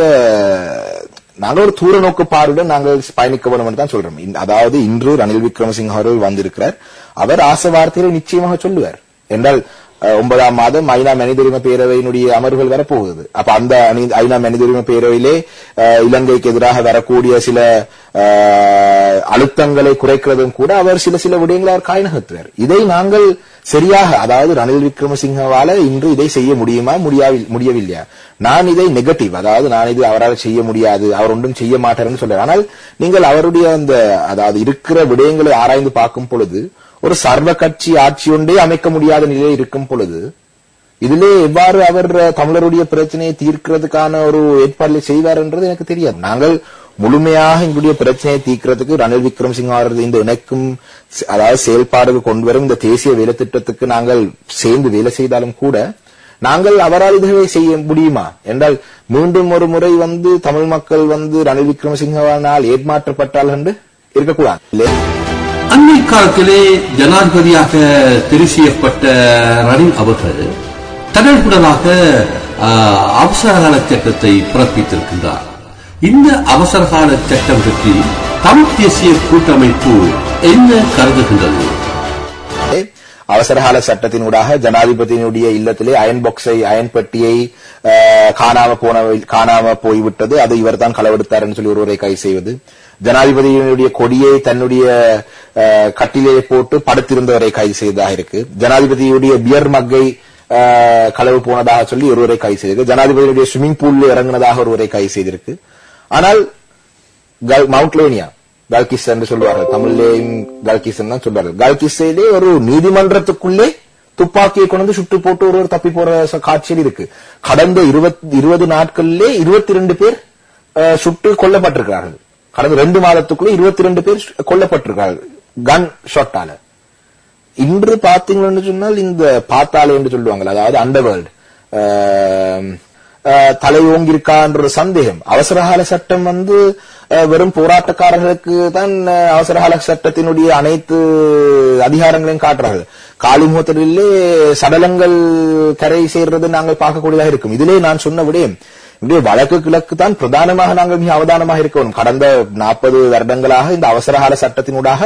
நாங்கள் ஒரு தூர நோக்கு பார்வையுடன் நாங்கள் பயணிக்க வேண்டும் தான் சொல்றோம். அதாவது இன்று ரணில் விக்ரமசிங்க அவர்கள் வந்திருக்கிறார். அவர் ஆசை வார்த்தைகளை நிச்சயமாக சொல்லுவார். என்றால் ஒன்பதாம் மாதம் ஐநா மனித உரிமை பேரவையினுடைய அமர்வுகள் வரப்போகுது. அப்ப அந்த ஐநா மனித உரிமை பேரவையிலே இலங்கைக்கு எதிராக வரக்கூடிய சில அழுத்தங்களை குறைக்கிறதும் கூட அவர் சில சில விடயங்களை அவர் காய் இதை நாங்கள் சரியாக அதாவது ரணில் விக்ரமசிங்கவால இன்று இதை செய்ய முடியுமா? முடியவில்லையா? நான் இதை நெகட்டிவ் அதாவது நான் இது அவரால் செய்ய முடியாது அவர் ஒன்றும் செய்ய மாட்டார்னு சொல்றார் ஆனால் நீங்கள் அவருடைய அந்த அதாவது இருக்கிற விடயங்களை ஆராய்ந்து பார்க்கும் பொழுது ஒரு சர்வ கட்சி ஆட்சி ஒன்றே அமைக்க முடியாத நிலையில் இருக்கும் பொழுது இதிலே எவ்வாறு அவர் தமிழருடைய பிரச்சனையை தீர்க்கிறதுக்கான ஒரு ஏற்பாடுகளை செய்வார் என்றது எனக்கு தெரியாது. நாங்கள் முழுமையாக எங்களுடைய பிரச்சனையை தீக்கிறதுக்கு ரணில் விக்ரமசிங்க இந்த இணைக்கும் அதாவது செயல்பாடுக்கு கொண்டு வரும் இந்த தேசிய வேலை திட்டத்துக்கு நாங்கள் சேர்ந்து வேலை செய்தாலும் கூட நாங்கள் அவரால் இதுவே செய்ய முடியுமா? என்றால் மீண்டும் ஒரு முறை வந்து தமிழ் மக்கள் வந்து ரணில் விக்ரமசிங்கவானால் ஏமாற்றப்பட்டால் என்று இருக்கக்கூடாது அண்மை காலத்திலே ஜனாதிபதியாக தெரிவு செய்யப்பட்ட ரணில் அவர்கள் தடல்புடலாக ஆஹ், அவசரகால சட்டத்தை பிறப்பித்திருக்கின்றார். இந்த அவசரகால சட்டம் பற்றி தமிழ் தேசிய கூட்டமைப்பு என்ன கருதுகின்றது? அவசரகால சட்டத்தினூடாக ஜனாதிபதியினுடைய இல்லத்திலே அயன் பாக்ஸை அயன் பெட்டியை காணாம போன காணாம போய்விட்டது. அது இவர்தான் களவெடுத்தார் சொல்லி ஒருவரை கை செய்வது. ஜனாதிபதியினுடைய கொடியை தன்னுடைய அஹ், கட்டிலே போட்டு படுத்திருந்தவரை கைது செய்ததாக இருக்கு. ஜனாதிபதியுடைய பியர் மக்கை களவு போனதாக சொல்லி ஒருவரை கைது செய்திருக்கு ஜனாதிபதியுடைய ஸ்விம்மிங் பூல்ல இறங்கினதாக ஒருவரை கைது செய்திருக்கு. ஆனால் கல்- மவுண்ட் லேனியா கல்கிஸ் என்று சொல்வார்கள். தமிழ்லேயும் கல்கிஸ் தான் சொல்வார்கள். கல்கிஸ்ஸிலே ஒரு நீதிமன்றத்துக்குள்ளே துப்பாக்கியை கொண்டு சுட்டு போட்டு ஒருவர் தப்பி போற காட்சியில் இருக்கு. கடந்த இருபது நாட்களிலே இருபத்தி ரெண்டு பேர் சுட்டு கொல்லப்பட்டிருக்கிறார்கள். கடந்த ரெண்டு மாதத்துக்குள்ள இருபத்தி ரெண்டு பேர் கொல்லப்பட்டிருக்கிறார்கள். கன் ஷாட்டால இன்று பாத்தீங்கன்னு சொன்னால் இந்த பாத்தாலை என்று சொல்லுவாங்க அதாவது அண்டர் அண்டர்வேர்ல்ட் தலை ஓங்கியிருக்கான்ற ஒரு சந்தேகம். அவசரகால சட்டம் வந்து வெறும் போராட்டக்காரர்களுக்கு தான் அவசரகால சட்டத்தினுடைய அனைத்து அதிகாரங்களையும் காட்டுறார்கள். காலிமுகத்திலே சடலங்கள் கரை சேர்றது நாங்கள் பார்க்கக்கூடியதாக இருக்கும். இதிலே நான் சொன்ன விடயம் இப்படியே வழக்கு கிழக்கு தான் பிரதானமாக நாங்கள் மிக அவதானமாக இருக்கணும் கடந்த நாற்பது வருடங்களாக இந்த அவசரகால சட்டத்தினூடாக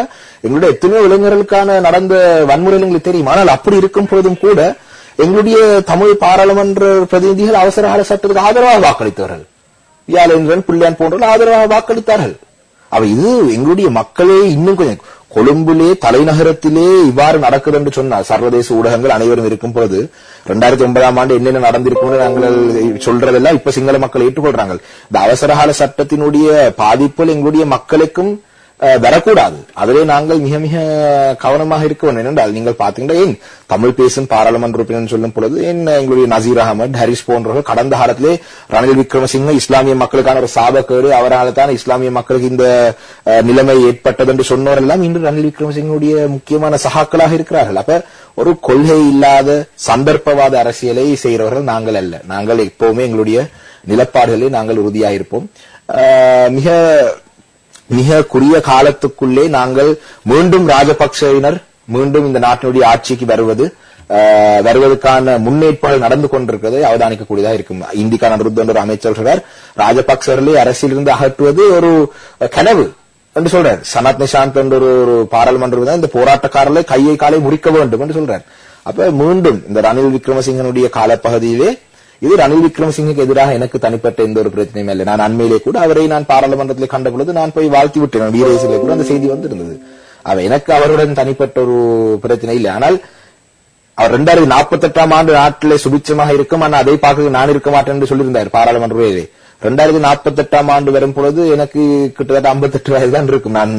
எங்களுடைய எத்தனையோ இளைஞர்களுக்கான நடந்த வன்முறைகள் எங்களுக்கு தெரியும். ஆனால் அப்படி இருக்கும் பொழுதும் கூட எங்களுடைய தமிழ் பாராளுமன்ற பிரதிநிதிகள் அவசரகால சட்டத்துக்கு ஆதரவாக வாக்களித்தார்கள். வியாழேந்திரன் பிள்ளையான் போன்றவர்கள் ஆதரவாக வாக்களித்தார்கள். அவ இது எங்களுடைய மக்களே இன்னும் கொஞ்சம் கொழும்பிலே தலைநகரத்திலே இவ்வாறு நடக்குது என்று சொன்னார் சர்வதேச ஊடகங்கள் அனைவரும் இருக்கும் பொழுது ரெண்டாயிரத்தி ஒன்பதாம் ஆண்டு என்னென்ன நடந்திருக்கும் நாங்கள் சொல்றதெல்லாம் இப்ப சிங்கள மக்கள் ஏற்றுக்கொள்றாங்க. இந்த அவசரகால சட்டத்தினுடைய பாதிப்புகள் எங்களுடைய மக்களுக்கும் வரக்கூடாது. அதிலே நாங்கள் மிக மிக கவனமாக இருக்க வேண்டும் ஏனென்றால் நீங்கள் பாத்தீங்கன்னா ஏன் தமிழ் பேசும் பாராளுமன்ற உறுப்பினர் சொல்லும் பொழுது ஏன் எங்களுடைய நசீர் அகமது ஹரிஸ் போன்றவர்கள் கடந்த காலத்திலே ரணில் விக்ரமசிங்க இஸ்லாமிய மக்களுக்கான ஒரு சாபக்கேடு அவரால் தான் இஸ்லாமிய மக்களுக்கு இந்த அஹ், நிலைமை ஏற்பட்டது என்று சொன்னவரெல்லாம் இன்று ரணில் விக்ரமசிங்கனுடைய முக்கியமான சகாக்களாக இருக்கிறார்கள். அப்ப ஒரு கொள்கை இல்லாத சந்தர்ப்பவாத அரசியலை செய்கிறவர்கள் நாங்கள் அல்ல. நாங்கள் எப்பவுமே எங்களுடைய நிலப்பாடுகளிலே நாங்கள் உறுதியாக இருப்போம் மிக மிக குறுகிய காலத்துக்குள்ளே நாங்கள் மீண்டும் ராஜபக்சவினர் மீண்டும் இந்த நாட்டினுடைய ஆட்சிக்கு வருவது வருவதற்கான முன்னேற்பாடு நடந்து கொண்டிருக்கிறது அவதானிக்கக்கூடியதாக இருக்கும். இந்திகா என்ற ஒரு அமைச்சர் சொல்றார். ராஜபக்சர்களை அரசியலிருந்து அகற்றுவது ஒரு கனவு என்று சொல்றார். சனத் நிஷாந்த் என்ற ஒரு ஒரு பாராளுமன்ற இந்த போராட்டக்காரர்களை கையை காலை முறிக்க வேண்டும் என்று சொல்றார். அப்ப மீண்டும் இந்த ரணில் விக்ரமசிங்கனுடைய காலப்பகுதியிலே இது ரணில் விக்ரமசிங்குக்கு எதிராக எனக்கு தனிப்பட்ட எந்த ஒரு பிரச்சனையும் இல்லை நான் அண்மையிலே கூட அவரை நான் பாராளுமன்றத்தில் கண்ட பொழுது நான் போய் வாழ்த்தி விட்டேன் வீரேசிலே கூட அந்த செய்தி வந்திருந்தது அவ எனக்கு அவருடன் தனிப்பட்ட ஒரு பிரச்சனை இல்லை ஆனால் அவர் ரெண்டாயிரத்தி நாற்பத்தி எட்டாம் ஆண்டு நாட்டிலே சுபிச்சமாக இருக்கும் ஆனால் அதை பார்க்க நான் இருக்க மாட்டேன் என்று சொல்லியிருந்தார் பாராளுமன்ற உரையிலே ரெண்டாயிரத்தி நாற்பத்தி எட்டாம் ஆண்டு வரும் பொழுது எனக்கு கிட்டத்தட்ட 58 வயது தான் இருக்கும் நான்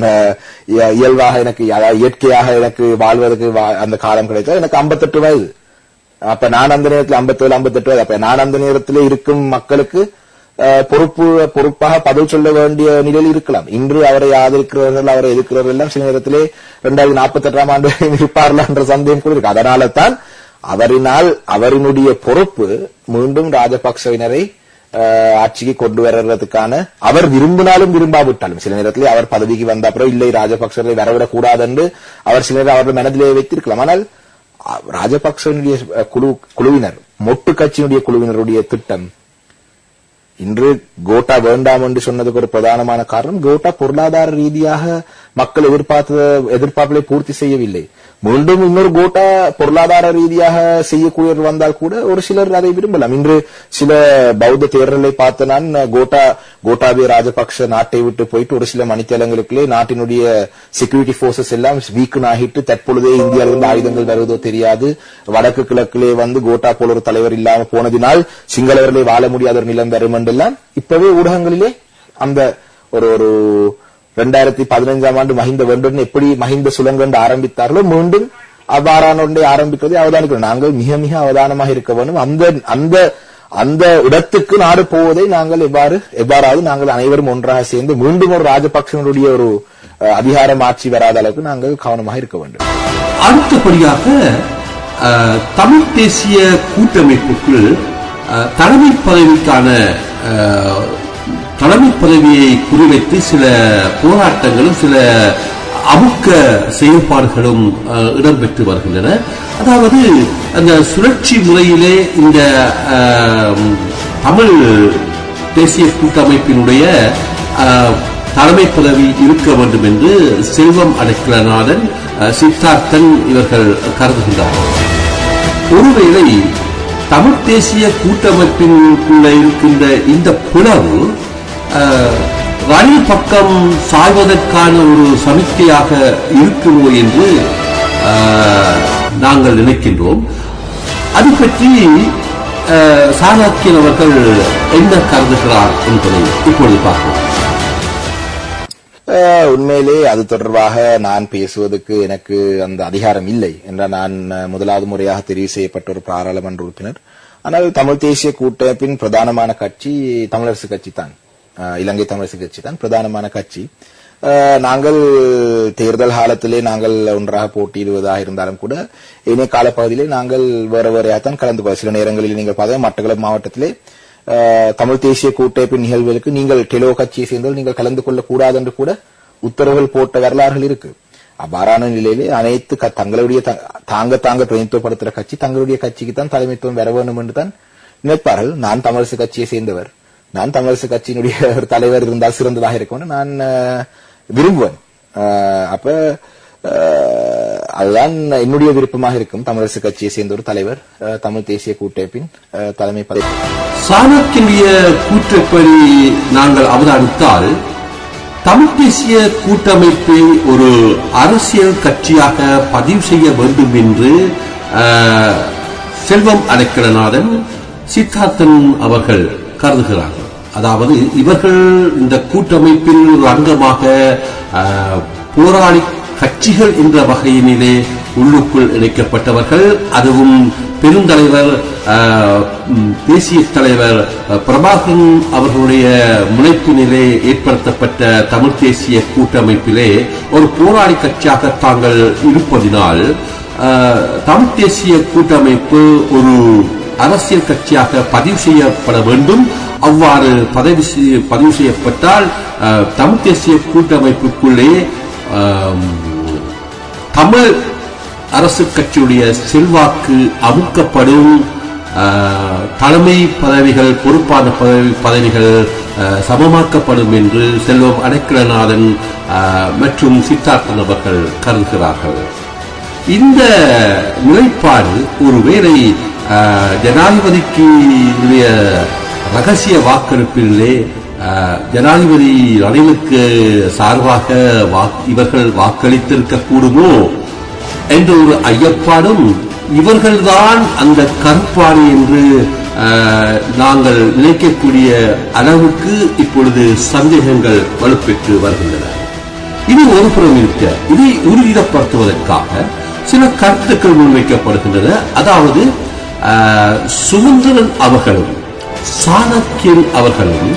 இயல்பாக எனக்கு இயற்கையாக எனக்கு வாழ்வதற்கு வா- அந்த காலம் கிடைத்தா எனக்கு 58 வயது அப்ப நான் அந்த நேரத்தில் 57 58 வயது அப்ப நான் அந்த நேரத்தில் இருக்கும் மக்களுக்கு பொறுப்பு பொறுப்பாக பதில் சொல்ல வேண்டிய நிலையில் இருக்கலாம். இன்று அவரை ஆதரிக்கிறவர்கள் அவரை எதிர்க்கிறவர்கள் எல்லாம் சில நேரத்திலே இரண்டாயிரத்தி நாற்பத்தி எட்டாம் ஆண்டு <laughs> இருப்பார்கள் என்ற சந்தேகம் கூட இருக்கு. அதனால தான் அவரினால் அவரினுடைய பொறுப்பு மீண்டும் ராஜபக்சவினரை ஆட்சிக்கு கொண்டு வர்றதுக்கான அவர் விரும்பினாலும் விரும்பாவிட்டாலும். சில நேரத்திலே அவர் பதவிக்கு வந்த அப்புறம் இல்லை ராஜபக்சரை வரவிடக் கூடாது என்று அவர் சில நேரம் அவர்கள் மனதிலே வைத்திருக்கலாம். ஆனால் ராஜபக்சனுடைய குழு குழுவினர் மொட்டு கட்சியினுடைய குழுவினருடைய திட்டம் இன்று கோட்டா வேண்டாம் என்று சொன்னதுக்கு ஒரு பிரதானமான காரணம் கோட்டா பொருளாதார ரீதியாக மக்கள் எதிர்பார்த்த எதிர்பார்ப்புகளை பூர்த்தி செய்யவில்லை. மீண்டும் இன்னொரு கோட்டா பொருளாதார ரீதியாக செய்யக்கூடியவர் வந்தால் கூட ஒரு சிலர் அதை விரும்பலாம். இன்று சில பௌத்த தேர்தலை பார்த்த நான் கோட்டா கோட்டாபய ராஜபக்ஷ நாட்டை விட்டு போயிட்டு ஒரு சில மணித்தலங்களுக்குள்ளே நாட்டினுடைய செக்யூரிட்டி போர்சஸ் எல்லாம் வீக்கன் ஆகிட்டு தற்பொழுதே இந்தியாவிலிருந்து ஆயுதங்கள் வருவதோ தெரியாது. வடக்கு கிழக்கிலே வந்து கோட்டா போல ஒரு தலைவர் இல்லாமல் போனதினால் சிங்களவர்களை வாழ முடியாத ஒரு நிலம் வரும் என்றெல்லாம் இப்பவே ஊடகங்களிலே அந்த ஒரு ஒரு ரெண்டாயிரத்தி பதினைஞ்சாம் ஆண்டு மஹிந்த வென்றுடன் எப்படி மஹிந்த சுலங்கண்டு ஆரம்பித்தார்களோ மீண்டும் அவ்வாறான ஒன்றை ஆரம்பிப்பதை அவதானிக்கிறோம். நாங்கள் மிக மிக அவதானமாக இருக்க வேண்டும். அந்த அந்த அந்த இடத்துக்கு நாடு போவதை நாங்கள் எவ்வாறு எவ்வாறாவது நாங்கள் அனைவரும் ஒன்றாக சேர்ந்து மீண்டும் ஒரு ராஜபக்சனுடைய ஒரு அதிகாரம் ஆட்சி வராத அளவுக்கு நாங்கள் கவனமாக இருக்க வேண்டும். அடுத்தபடியாக தமிழ் தேசிய கூட்டமைப்புக்குள் தலைமை பதவிக்கான தலைமை பதவியை குறிவைத்து சில போராட்டங்களும் சில அமுக்க செயல்பாடுகளும் அஹ், இடம்பெற்று வருகின்றன. அதாவது அந்த சுழற்சி முறையிலே இந்த தமிழ் தேசிய கூட்டமைப்பினுடைய அஹ், தலைமை பதவி இருக்க வேண்டும் என்று செல்வம் அடைக்கலநாதன் அஹ், சித்தார்த்தன் இவர்கள் கருதுகின்றார்கள். ஒருவேளை தமிழ் தேசிய கூட்டமைப்பினுக்குள்ள இருக்கின்ற இந்த புலவு அஹ், ரணில் பக்கம் சாய்வதற்கான ஒரு சமிக்கையாக இருக்குமோ என்று நாங்கள் நினைக்கின்றோம். அது பற்றி அஹ், சாணக்கியன் அவர்கள் என்ன கருதுகிறார் என்பதை இப்பொழுது பார்ப்போம். உண்மையிலே அது தொடர்பாக நான் பேசுவதற்கு எனக்கு அந்த அதிகாரம் இல்லை என்றால் நான் முதலாவது முறையாக தெரிவு செய்யப்பட்ட ஒரு பாராளுமன்ற உறுப்பினர். ஆனால் தமிழ் தேசிய கூட்டமைப்பின் பிரதானமான கட்சி தமிழரசு கட்சி தான். இலங்கை தமிழரசு கட்சி தான் பிரதானமான கட்சி. அஹ், நாங்கள் தேர்தல் காலத்திலே நாங்கள் ஒன்றாக போட்டியிடுவதாக இருந்தாலும் கூட இனிய காலப்பகுதியிலே நாங்கள் வேற வேறையாகத்தான் கலந்து சில நேரங்களில் நீங்கள் பார்த்தா மட்டக்களப்பு மாவட்டத்திலே தமிழ் தேசிய கூட்டமைப்பின் நிகழ்வுகளுக்கு நீங்கள் டெலோ கட்சியை சேர்ந்தால் நீங்கள் கலந்து கொள்ளக்கூடாது என்று கூட உத்தரவுகள் போட்ட வரலாறுகள் இருக்கு. அவ்வாறான நிலையிலே அனைத்து க- தங்களுடைய தாங்க தாங்க பிரதிநிதித்துவப்படுத்துற கட்சி தங்களுடைய கட்சிக்கு தான் தலைமைத்துவம் வர வேண்டும் என்று தான் நினைப்பார்கள். நான் தமிழரசு கட்சியை சேர்ந்தவர். நான் தமிழரசு கட்சியினுடைய <laughs> ஒரு தலைவர் இருந்தால் சிறந்ததாக இருக்கும் நான் விரும்புவேன். அப்ப அதுதான் என்னுடைய விருப்பமாக இருக்கும் தமிழரசு கட்சியை சேர்ந்த ஒரு தலைவர் தமிழ் தேசிய கூட்டமைப்பின் தலைமை பதவி. சாணக்கிய கூற்றுப்படி நாங்கள் அவதானித்தால் தமிழ் தேசிய கூட்டமைப்பை ஒரு அரசியல் கட்சியாக பதிவு செய்ய வேண்டும் என்று செல்வம் அடைக்கலநாதன் சித்தார்த்தன் அவர்கள் கருதுகிறார்கள். அதாவது இவர்கள் இந்த கூட்டமைப்பில் ஒரு அங்கமாக போராடி கட்சிகள் என்ற வகையினிலே உள்ளுக்குள் இணைக்கப்பட்டவர்கள் அதுவும் பெருந்தலைவர் தேசிய தலைவர் பிரபாகரன் அவர்களுடைய முனைப்பினிலே ஏற்படுத்தப்பட்ட தமிழ் தேசிய கூட்டமைப்பிலே ஒரு போராளி கட்சியாக தாங்கள் இருப்பதினால் தமிழ்த் தமிழ் தேசிய கூட்டமைப்பு ஒரு அரசியல் கட்சியாக பதிவு செய்யப்பட வேண்டும். அவ்வாறு பதவி செய்ய- பதிவு செய்யப்பட்டால் தமிழ்த் தமிழ் தேசிய கூட்டமைப்புக்குள்ளே தமிழ் அரசு கட்சியுடைய செல்வாக்கு அமுக்கப்படும் ஆஹ், தலைமை பதவிகள் பொறுப்பான பதவி பதவிகள் சமமாக்கப்படும் என்று செல்வம் அடைக்கலநாதன் ஆஹ், மற்றும் சித்தார்த்தன் அவர்கள் கருதுகிறார்கள். இந்த நிலைப்பாடு ஒருவேளை ஜனாதிபதிக்கு ரகசிய வாக்கெடுப்பிலே ஜனாதிபதி ரணிலுக்கு சார்பாக இவர்கள் வாக்களித்திருக்க கூடுமோ என்ற ஒரு ஐயப்பாடும் இவர்கள்தான் அந்த கருப்பாடு என்று நாங்கள் நினைக்கக்கூடிய அளவுக்கு இப்பொழுது சந்தேகங்கள் வலுப்பெற்று வருகின்றன. இது ஒரு புறம் இருக்க இதை உறுதிப்படுத்துவதற்காக சில கருத்துக்கள் முன்வைக்கப்படுகின்றன. அதாவது ஆஹ், அவர்களும் சாணக்கியன் அவர்களும்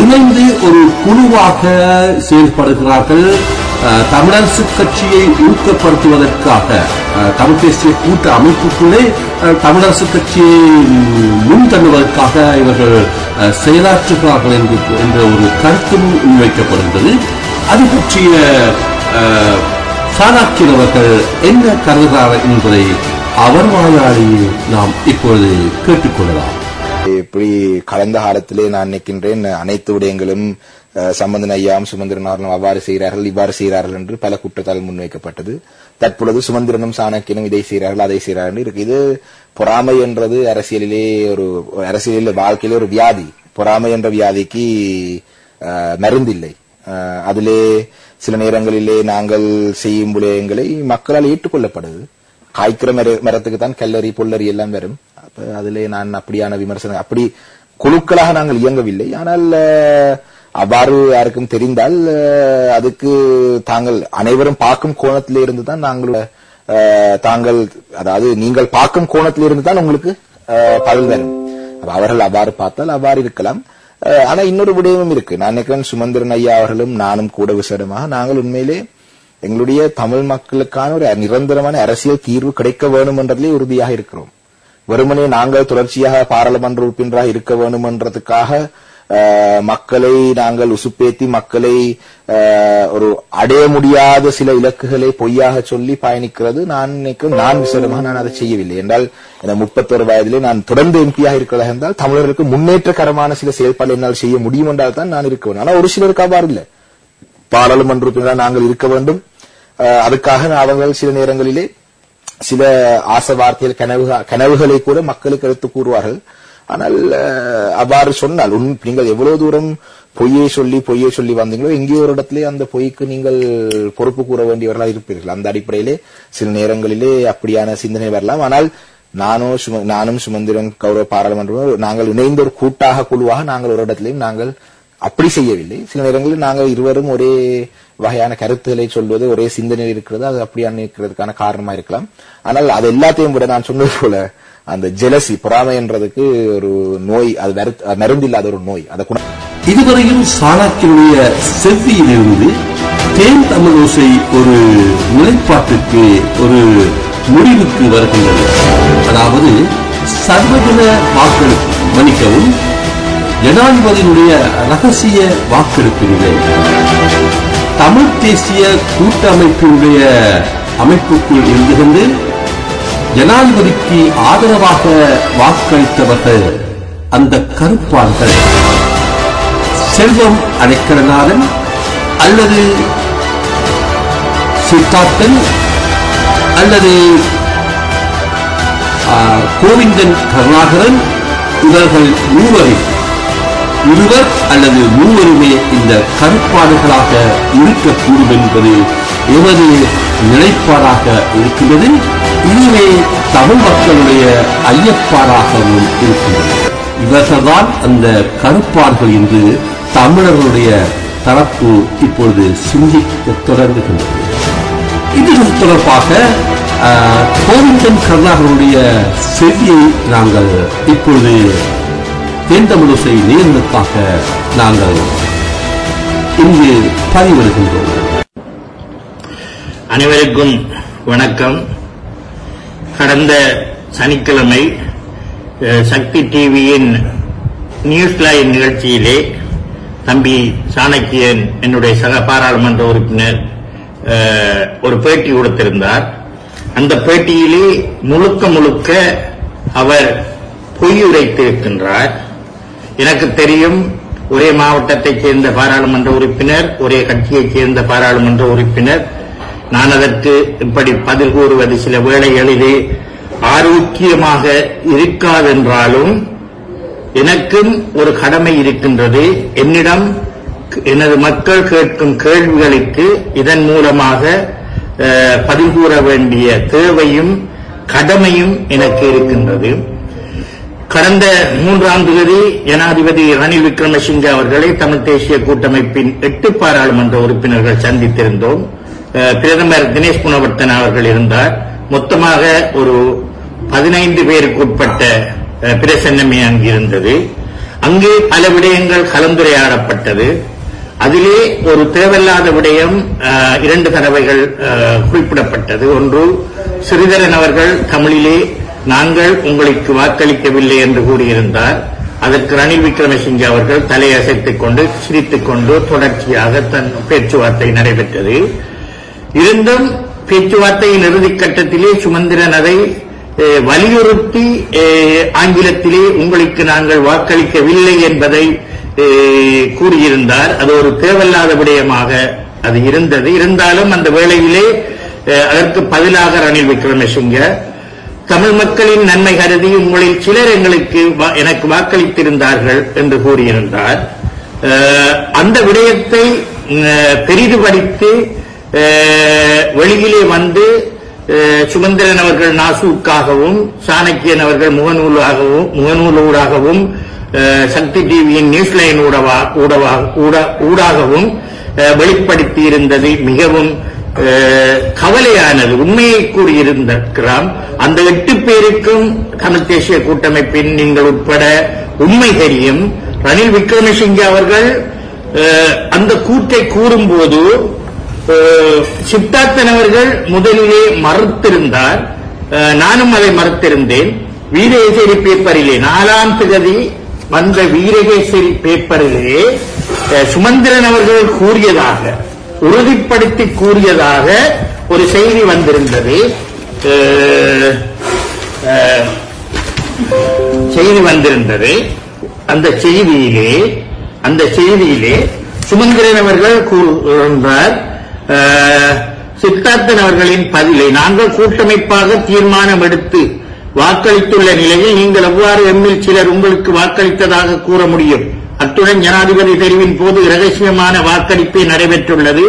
இணைந்து ஒரு குழுவாக செயல்படுகிறார்கள் தமிழரசு கட்சியை ஊக்கப்படுத்துவதற்காக தமிழ் தேசிய கூட்ட அமைப்புக்குள்ளே தமிழரசு கட்சியை முன்தள்ளுவதற்காக இவர்கள் செயலாற்றுகிறார்கள் என்று என்ற ஒரு கருத்தும் முன்வைக்கப்படுகிறது அது பற்றிய ஆஹ், அவர்கள் என்ன கருதுகிறார் என்பதை அவர் வாயாடி நாம் இப்பொழுது கேட்டுக்கொள்ளலாம் இப்படி கடந்த காலத்திலே நான் நினைக்கின்றேன். அனைத்து விடயங்களும் சம்பந்தன் ஐயாவும் சுமந்திரன் அவர்களும் அவ்வாறு செய்கிறார்கள் இவ்வாறு செய்கிறார்கள் என்று பல குற்றத்தால் முன்வைக்கப்பட்டது. தற்பொழுது சுமந்திரனும் சாணக்கியனும் இதை செய்கிறார்கள் அதை செய்கிறார்கள் இருக்கு. இது பொறாமை என்றது அரசியலிலே ஒரு அரசியலில் வாழ்க்கையிலே ஒரு வியாதி. பொறாமை என்ற வியாதிக்கு அஹ், மருந்தில்லை. அஹ், அதிலே சில நேரங்களிலே நாங்கள் செய்யும் விடயங்களை மக்களால் ஏற்றுக்கொள்ளப்படுது. காய்க்கிற மர மரத்துக்கு தான் கல்லறி பொல்லறி எல்லாம் வரும். அப்ப அதிலே நான் அப்படியான விமர்சனம் அப்படி குழுக்களாக நாங்கள் இயங்கவில்லை. ஆனால் அவ்வாறு யாருக்கும் தெரிந்தால் அதுக்கு தாங்கள் அனைவரும் பார்க்கும் கோணத்திலே இருந்து தான் நாங்கள் தாங்கள் அதாவது நீங்கள் பார்க்கும் கோணத்தில் இருந்து தான் உங்களுக்கு பதில் வரும். அவர்கள் அவ்வாறு பார்த்தால் அவ்வாறு இருக்கலாம். ஆனா இன்னொரு விடயமும் இருக்கு. நான் நினைக்கிறேன் சுமந்திரன் ஐயா அவர்களும் நானும் கூட விசேடமாக நாங்கள் உண்மையிலே எங்களுடைய தமிழ் மக்களுக்கான ஒரு நிரந்தரமான அரசியல் தீர்வு கிடைக்க வேண்டும் என்றதிலே உறுதியாக இருக்கிறோம். வெறுமனே நாங்கள் தொடர்ச்சியாக பாராளுமன்ற உறுப்பினராக இருக்க வேண்டுமென்றதுக்காக மக்களை நாங்கள் உசுப்பேத்தி மக்களை அஹ், ஒரு அடைய முடியாத சில இலக்குகளை பொய்யாக சொல்லி பயணிக்கிறது. நான் நினைக்கும் நான் விசேடமாக நான் அதை செய்யவில்லை. என்றால் என முப்பத்தொரு வயதிலே நான் தொடர்ந்து எம்பியாக இருக்கிறதாக இருந்தால் தமிழர்களுக்கு முன்னேற்றகரமான சில செயல்பாடு என்னால் செய்ய முடியும் என்றால் தான் நான் இருக்க வேண்டும். ஆனா ஒரு சிலருக்கு அவ்வாறு இல்லை. பாராளுமன்ற உறுப்பினராக நாங்கள் இருக்க வேண்டும். அதுக்காக அவர்கள் சில நேரங்களிலே சில ஆசை வார்த்தைகள் கனவு கனவுகளை கூட மக்களுக்கு எடுத்து கூறுவார்கள். ஆனால் அவ்வாறு சொன்னால் உன் நீங்கள் எவ்வளவு தூரம் பொய்யை சொல்லி பொய்யை சொல்லி வந்தீங்களோ எங்கேயோ ஒரு இடத்திலே அந்த பொய்க்கு நீங்கள் பொறுப்பு கூற வேண்டியவர்களாக இருப்பீர்கள். அந்த அடிப்படையிலே சில நேரங்களிலே அப்படியான சிந்தனை வரலாம். ஆனால் நானும் சும- நானும் சுமந்திரன் கௌரவ பாராளுமன்றம் நாங்கள் இணைந்த ஒரு கூட்டாக குழுவாக நாங்கள் ஒரு இடத்திலையும் நாங்கள் அப்படி செய்யவில்லை. சில நேரங்களில் நாங்கள் இருவரும் ஒரே வகையான கருத்துக்களை சொல்வது ஒரே சிந்தனையில் இருக்கிறது அது அப்படியான இருக்கிறதுக்கான காரணமா இருக்கலாம். ஆனால் அது எல்லாத்தையும் விட நான் சொன்னது போல அந்த ஜெலசி பொறாமை என்றதுக்கு ஒரு நோய் அது மருந்து- மருந்தில்லாத ஒரு நோய் அதை குண இதுவரையும் சாணக்கியனுடைய செவ்வியிலிருந்து தேன் தமிழோசை ஒரு நிலைப்பாட்டுக்கு ஒரு முடிவுக்கு வருகின்றது. அதாவது சர்வஜன வாக்கெடுப்பு மன்னிக்கவும் ஜனாதிபதியினுடைய ரகசிய வாக்கெடுப்பினிலே தமிழ் தேசிய கூட்டமைப்பினுடைய அமைப்புக்குள் இருந்திருந்து ஜனாதிபதிக்கு ஆதரவாக வாக்களித்தவர்கள் அந்த கருப்பார்கள் செல்வம் அடைக்கலநாதன் அல்லது சித்தார்த்தன் அல்லது கோவிந்தன் கருணாகரன் இவர்கள் மூவரில் இருவர் அல்லது மூவருமே இந்த கருப்பாடுகளாக இருக்கக்கூடும் என்பது எமது நிலைப்பாடாக இருக்கின்றது. இதுவே தமிழ் மக்களுடைய ஐயப்பாடாகவும் இருக்கின்றது. இவர்கள்தான் அந்த கருப்பார்கள் என்று தமிழர்களுடைய தரப்பு இப்பொழுது சிந்திக்க தொடங்குகின்றது. இது தொடர்பாக ஆஹ், கோவிந்தன் கருணாகருடைய செய்தியை நாங்கள் இப்பொழுது தென்தமிழிசை நேர்களுக்காக நாங்கள் இங்கு பதிவிடுகின்றோம் அனைவருக்கும் வணக்கம். கடந்த சனிக்கிழமை சக்தி டிவியின் நியூஸ் லைன் நிகழ்ச்சியிலே தம்பி சாணக்கியன் என்னுடைய சக பாராளுமன்ற உறுப்பினர் அஹ், ஒரு பேட்டி கொடுத்திருந்தார். அந்த பேட்டியிலே முழுக்க முழுக்க அவர் பொய் உரைத்திருக்கின்றார் எனக்கு தெரியும் ஒரே மாவட்டத்தைச் சேர்ந்த பாராளுமன்ற உறுப்பினர் ஒரே கட்சியைச் சேர்ந்த பாராளுமன்ற உறுப்பினர். நான் அதற்கு இப்படி பதில் கூறுவது சில வேளைகளிலே ஆரோக்கியமாக இருக்காதென்றாலும் எனக்கும் ஒரு கடமை இருக்கின்றது. என்னிடம் எனது மக்கள் கேட்கும் கேள்விகளுக்கு இதன் மூலமாக பதில் கூற வேண்டிய தேவையும் கடமையும் எனக்கு இருக்கின்றது. கடந்த மூன்றாம் தேதி ஜனாதிபதி ரணில் விக்ரமசிங்கே அவர்களை தமிழ் தேசிய கூட்டமைப்பின் எட்டு பாராளுமன்ற உறுப்பினர்கள் சந்தித்திருந்தோம். பிரதமர் தினேஷ் குணவர்த்தன் அவர்கள் இருந்தார். மொத்தமாக ஒரு பதினைந்து பேருக்கு உட்பட்ட அஹ், பிரசன்னமே அங்கிருந்தது அங்கே பல விடயங்கள் கலந்துரையாடப்பட்டது. அதிலே ஒரு தேவையில்லாத விடயம் இரண்டு தடவைகள் குறிப்பிடப்பட்டது. ஒன்று சிறிதரன் அவர்கள் தமிழிலே நாங்கள் உங்களுக்கு வாக்களிக்கவில்லை என்று கூறியிருந்தார். அதற்கு ரணில் விக்ரமசிங்கே அவர்கள் தலையசைத்துக் கொண்டு சிரித்துக் கொண்டு தொடர்ச்சியாக தன் பேச்சுவார்த்தை நடைபெற்றது. இருந்தும் பேச்சுவார்த்தையின் இறுதிக் கட்டத்திலே சுமந்திரன் அதை வலியுறுத்தி ஆங்கிலத்திலே உங்களுக்கு நாங்கள் வாக்களிக்கவில்லை என்பதை அஹ், கூறியிருந்தார். அது ஒரு தேவையில்லாத விடயமாக அது இருந்தது. இருந்தாலும் அந்த வேளையிலே அஹ், அதற்கு பதிலாக ரணில் விக்ரமசிங்கே தமிழ் மக்களின் நன்மை கருதி உங்களில் சிலர் எங்களுக்கு வா- எனக்கு வாக்களித்திருந்தார்கள் என்று கூறியிருந்தார். அந்த விடயத்தை அஹ், பெரிதுபடுத்தி வெளியிலே வந்து சுமந்திரன் அவர்கள் நாசூக்காகவும் சாணக்கியன் அவர்கள் முகநூலாகவும் முகநூலூடாகவும் சக்தி டிவியின் நியூஸ் லைன் ஊடவா- ஊடா- ஊடாகவும் வெளிப்படுத்தி இருந்தது மிகவும் கவலையானது. உண்மையை கூறியிருந்திருக்கிறான் அந்த எட்டு பேருக்கும் தமிழ் தேசிய கூட்டமைப்பின் நீங்கள் உட்பட உண்மை தெரியும். ரணில் விக்ரமசிங்கே அவர்கள் அந்த கூற்றை கூறும்போது அஹ், சித்தார்த்தன் அவர்கள் முதலிலே மறுத்திருந்தார். நானும் அதை மறுத்திருந்தேன். வீரகேசரி பேப்பரிலே நாலாம் திகதி வந்த வீரகேசரி பேப்பரிலே அஹ், சுமந்திரன் அவர்கள் கூறியதாக உறுதிப்படுத்தி கூறியதாக ஒரு செய்தி வந்திருந்தது. செய்தி வந்திருந்தது. அந்த செய்தியிலே அந்த செய்தியிலே சுமந்திரன் அவர்கள் கூறுகின்றார். சித்தார்த்தன் அவர்களின் பதிலை நாங்கள் கூட்டமைப்பாக தீர்மானம் எடுத்து வாக்களித்துள்ள நிலையில் நீங்கள் எவ்வாறு எம்மில் சிலர் உங்களுக்கு வாக்களித்ததாக கூற முடியும்? அத்துடன் ஜனாதிபதி தெரிவின் போது இரகசியமான வாக்களிப்பே நடைபெற்றுள்ளது.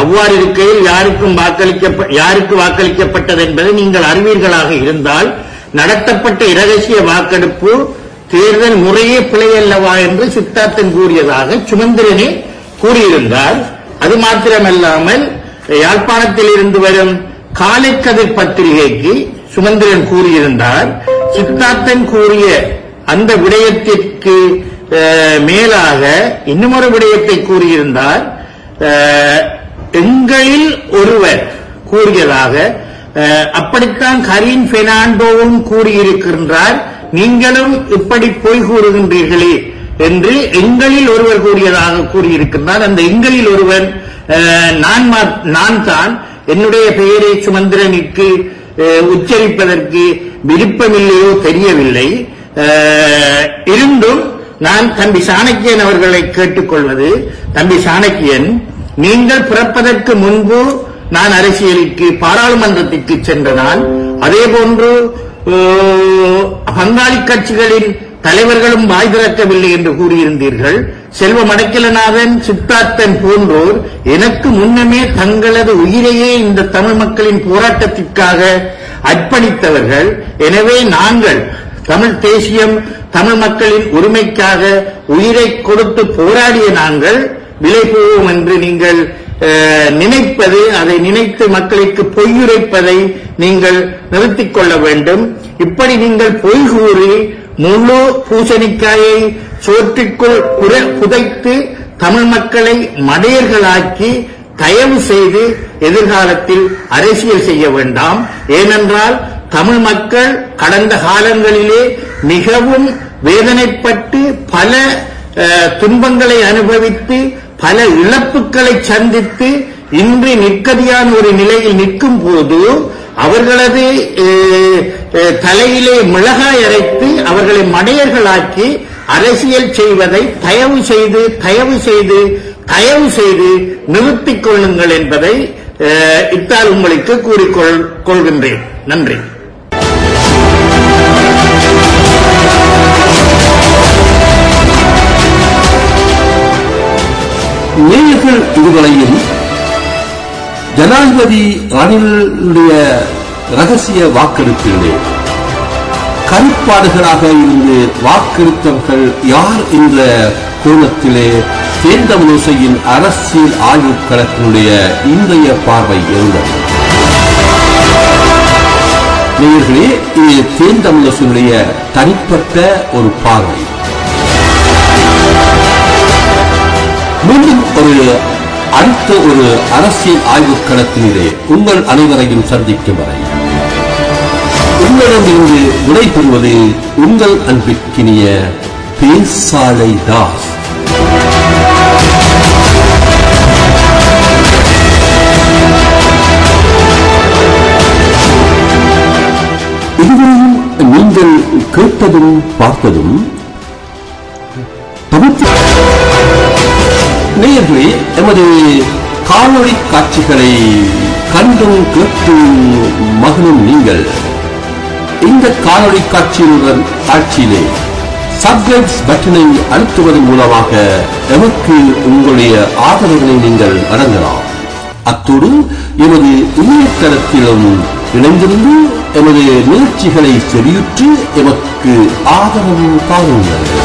அவ்வாறு இருக்கையில் யாருக்கும் வாக்களிக்க யாருக்கு வாக்களிக்கப்பட்டது என்பதை நீங்கள் அறிவீர்களாக இருந்தால் நடத்தப்பட்ட இரகசிய வாக்கெடுப்பு தேர்தல் முறையே பிழையல்லவா என்று சித்தார்த்தன் கூறியதாக சுமந்திரனே கூறியிருந்தார். அது மாத்திரமல்லாமல் யாழ்ப்பாணத்தில் இருந்து வரும் காலைக்கதிர் பத்திரிகைக்கு சுமந்திரன் கூறியிருந்தார். சித்தார்த்தன் கூறிய அந்த விடயத்திற்கு மேலாக மேலாக இன்னுமொரு விடயத்தை கூறியிருந்தார். எங்களில் ஒருவர் கூறியதாக அப்படித்தான் கரீன் பெர்னாண்டோவும் கூறியிருக்கின்றார். நீங்களும் இப்படி பொய் கூறுகின்றீர்களே என்று எங்களில் ஒருவர் கூறியதாக கூறியிருக்கின்றார். அந்த எங்களில் ஒருவர் அஹ், நான் மா- நான் தான் என்னுடைய பெயரை சுமந்திரனுக்கு உச்சரிப்பதற்கு விருப்பமில்லையோ தெரியவில்லை. இருந்தும் நான் தம்பி சாணக்கியன் அவர்களை கேட்டுக்கொள்வது தம்பி சாணக்கியன் நீங்கள் பிறப்பதற்கு முன்பு நான் அரசியலுக்கு பாராளுமன்றத்திற்கு சென்ற நான் அதே போன்று பங்காளி கட்சிகளின் தலைவர்களும் வாய் திறக்கவில்லை என்று கூறியிருந்தீர்கள். செல்வ மடக்கிலநாதன் சித்தார்த்தன் போன்றோர் எனக்கு முன்னமே தங்களது உயிரையே இந்த தமிழ் மக்களின் போராட்டத்திற்காக அர்ப்பணித்தவர்கள். எனவே நாங்கள் தமிழ் தேசியம் தமிழ் மக்களின் உரிமைக்காக உயிரை கொடுத்து போராடிய நாங்கள் விலை போவோம் என்று நீங்கள் நினைப்பது அதை நினைத்து மக்களுக்கு பொய்யுரைப்பதை நீங்கள் நிறுத்திக் கொள்ள வேண்டும். இப்படி நீங்கள் பொய் கூறி முழு பூசணிக்காயை சோற்றிற்குள் புதைத்து தமிழ் மக்களை மடையர்களாக்கி தயவு செய்து எதிர்காலத்தில் அரசியல் செய்ய வேண்டாம். ஏனென்றால் தமிழ் மக்கள் கடந்த காலங்களிலே மிகவும் வேதனைப்பட்டு பல அஹ், துன்பங்களை அனுபவித்து பல இழப்புகளை சந்தித்து இன்று நிற்கதியான ஒரு நிலையில் நிற்கும் போது அவர்களது தலையிலே மிளகாய் அரைத்து அவர்களை மடையர்களாக்கி அரசியல் செய்வதை தயவு செய்து தயவு செய்து தயவு செய்து நிறுத்திக் கொள்ளுங்கள் என்பதை அஹ், இத்தால் உங்களுக்கு கூறிக்கொள் கொள்கின்றேன். நன்றி. நேயர்கள் இதுவரையும் ஜனாதிபதி ரணிலுடைய ரகசிய வாக்கெடுப்பிலே கருப்பாடுகளாக இருந்து வாக்கெடுத்தவர்கள் யார் என்ற கோணத்திலே தேர்ந்தமிழிசையின் அரசியல் ஆய்வுக் கழகத்தினுடைய இன்றைய பார்வை இருந்தது நேயர்களே இது தேர்ந்தமிழிசையினுடைய தனிப்பட்ட ஒரு பார்வை. ஒரு அடுத்த ஒரு அரசியல் ஆய்வுக் களத்தினிலே உங்கள் அனைவரையும் சந்திக்கும் வரை உங்களிடமிருந்து விடைபெறுவது உங்கள் அன்பிற்கினிய பேசாலை தாஸ். இதுவரையும் நீங்கள் கேட்டதும் பார்த்ததும் நேயர்களே எமது காணொளி காட்சிகளை கண்டும் கேட்டும் மகனும் நீங்கள். இந்த காணொளி காட்சியுடன் காட்சியிலே சப்ஸ்கிரைப்ஸ் பட்டனை அழுத்துவதன் மூலமாக எமக்கு உங்களுடைய ஆதரவினை நீங்கள் வழங்கலாம். அத்தோடு எமது இணையதளத்திலும் இணைந்திருந்து எமது நிகழ்ச்சிகளை செறியுற்று எமக்கு ஆதரவு தாருங்கள்.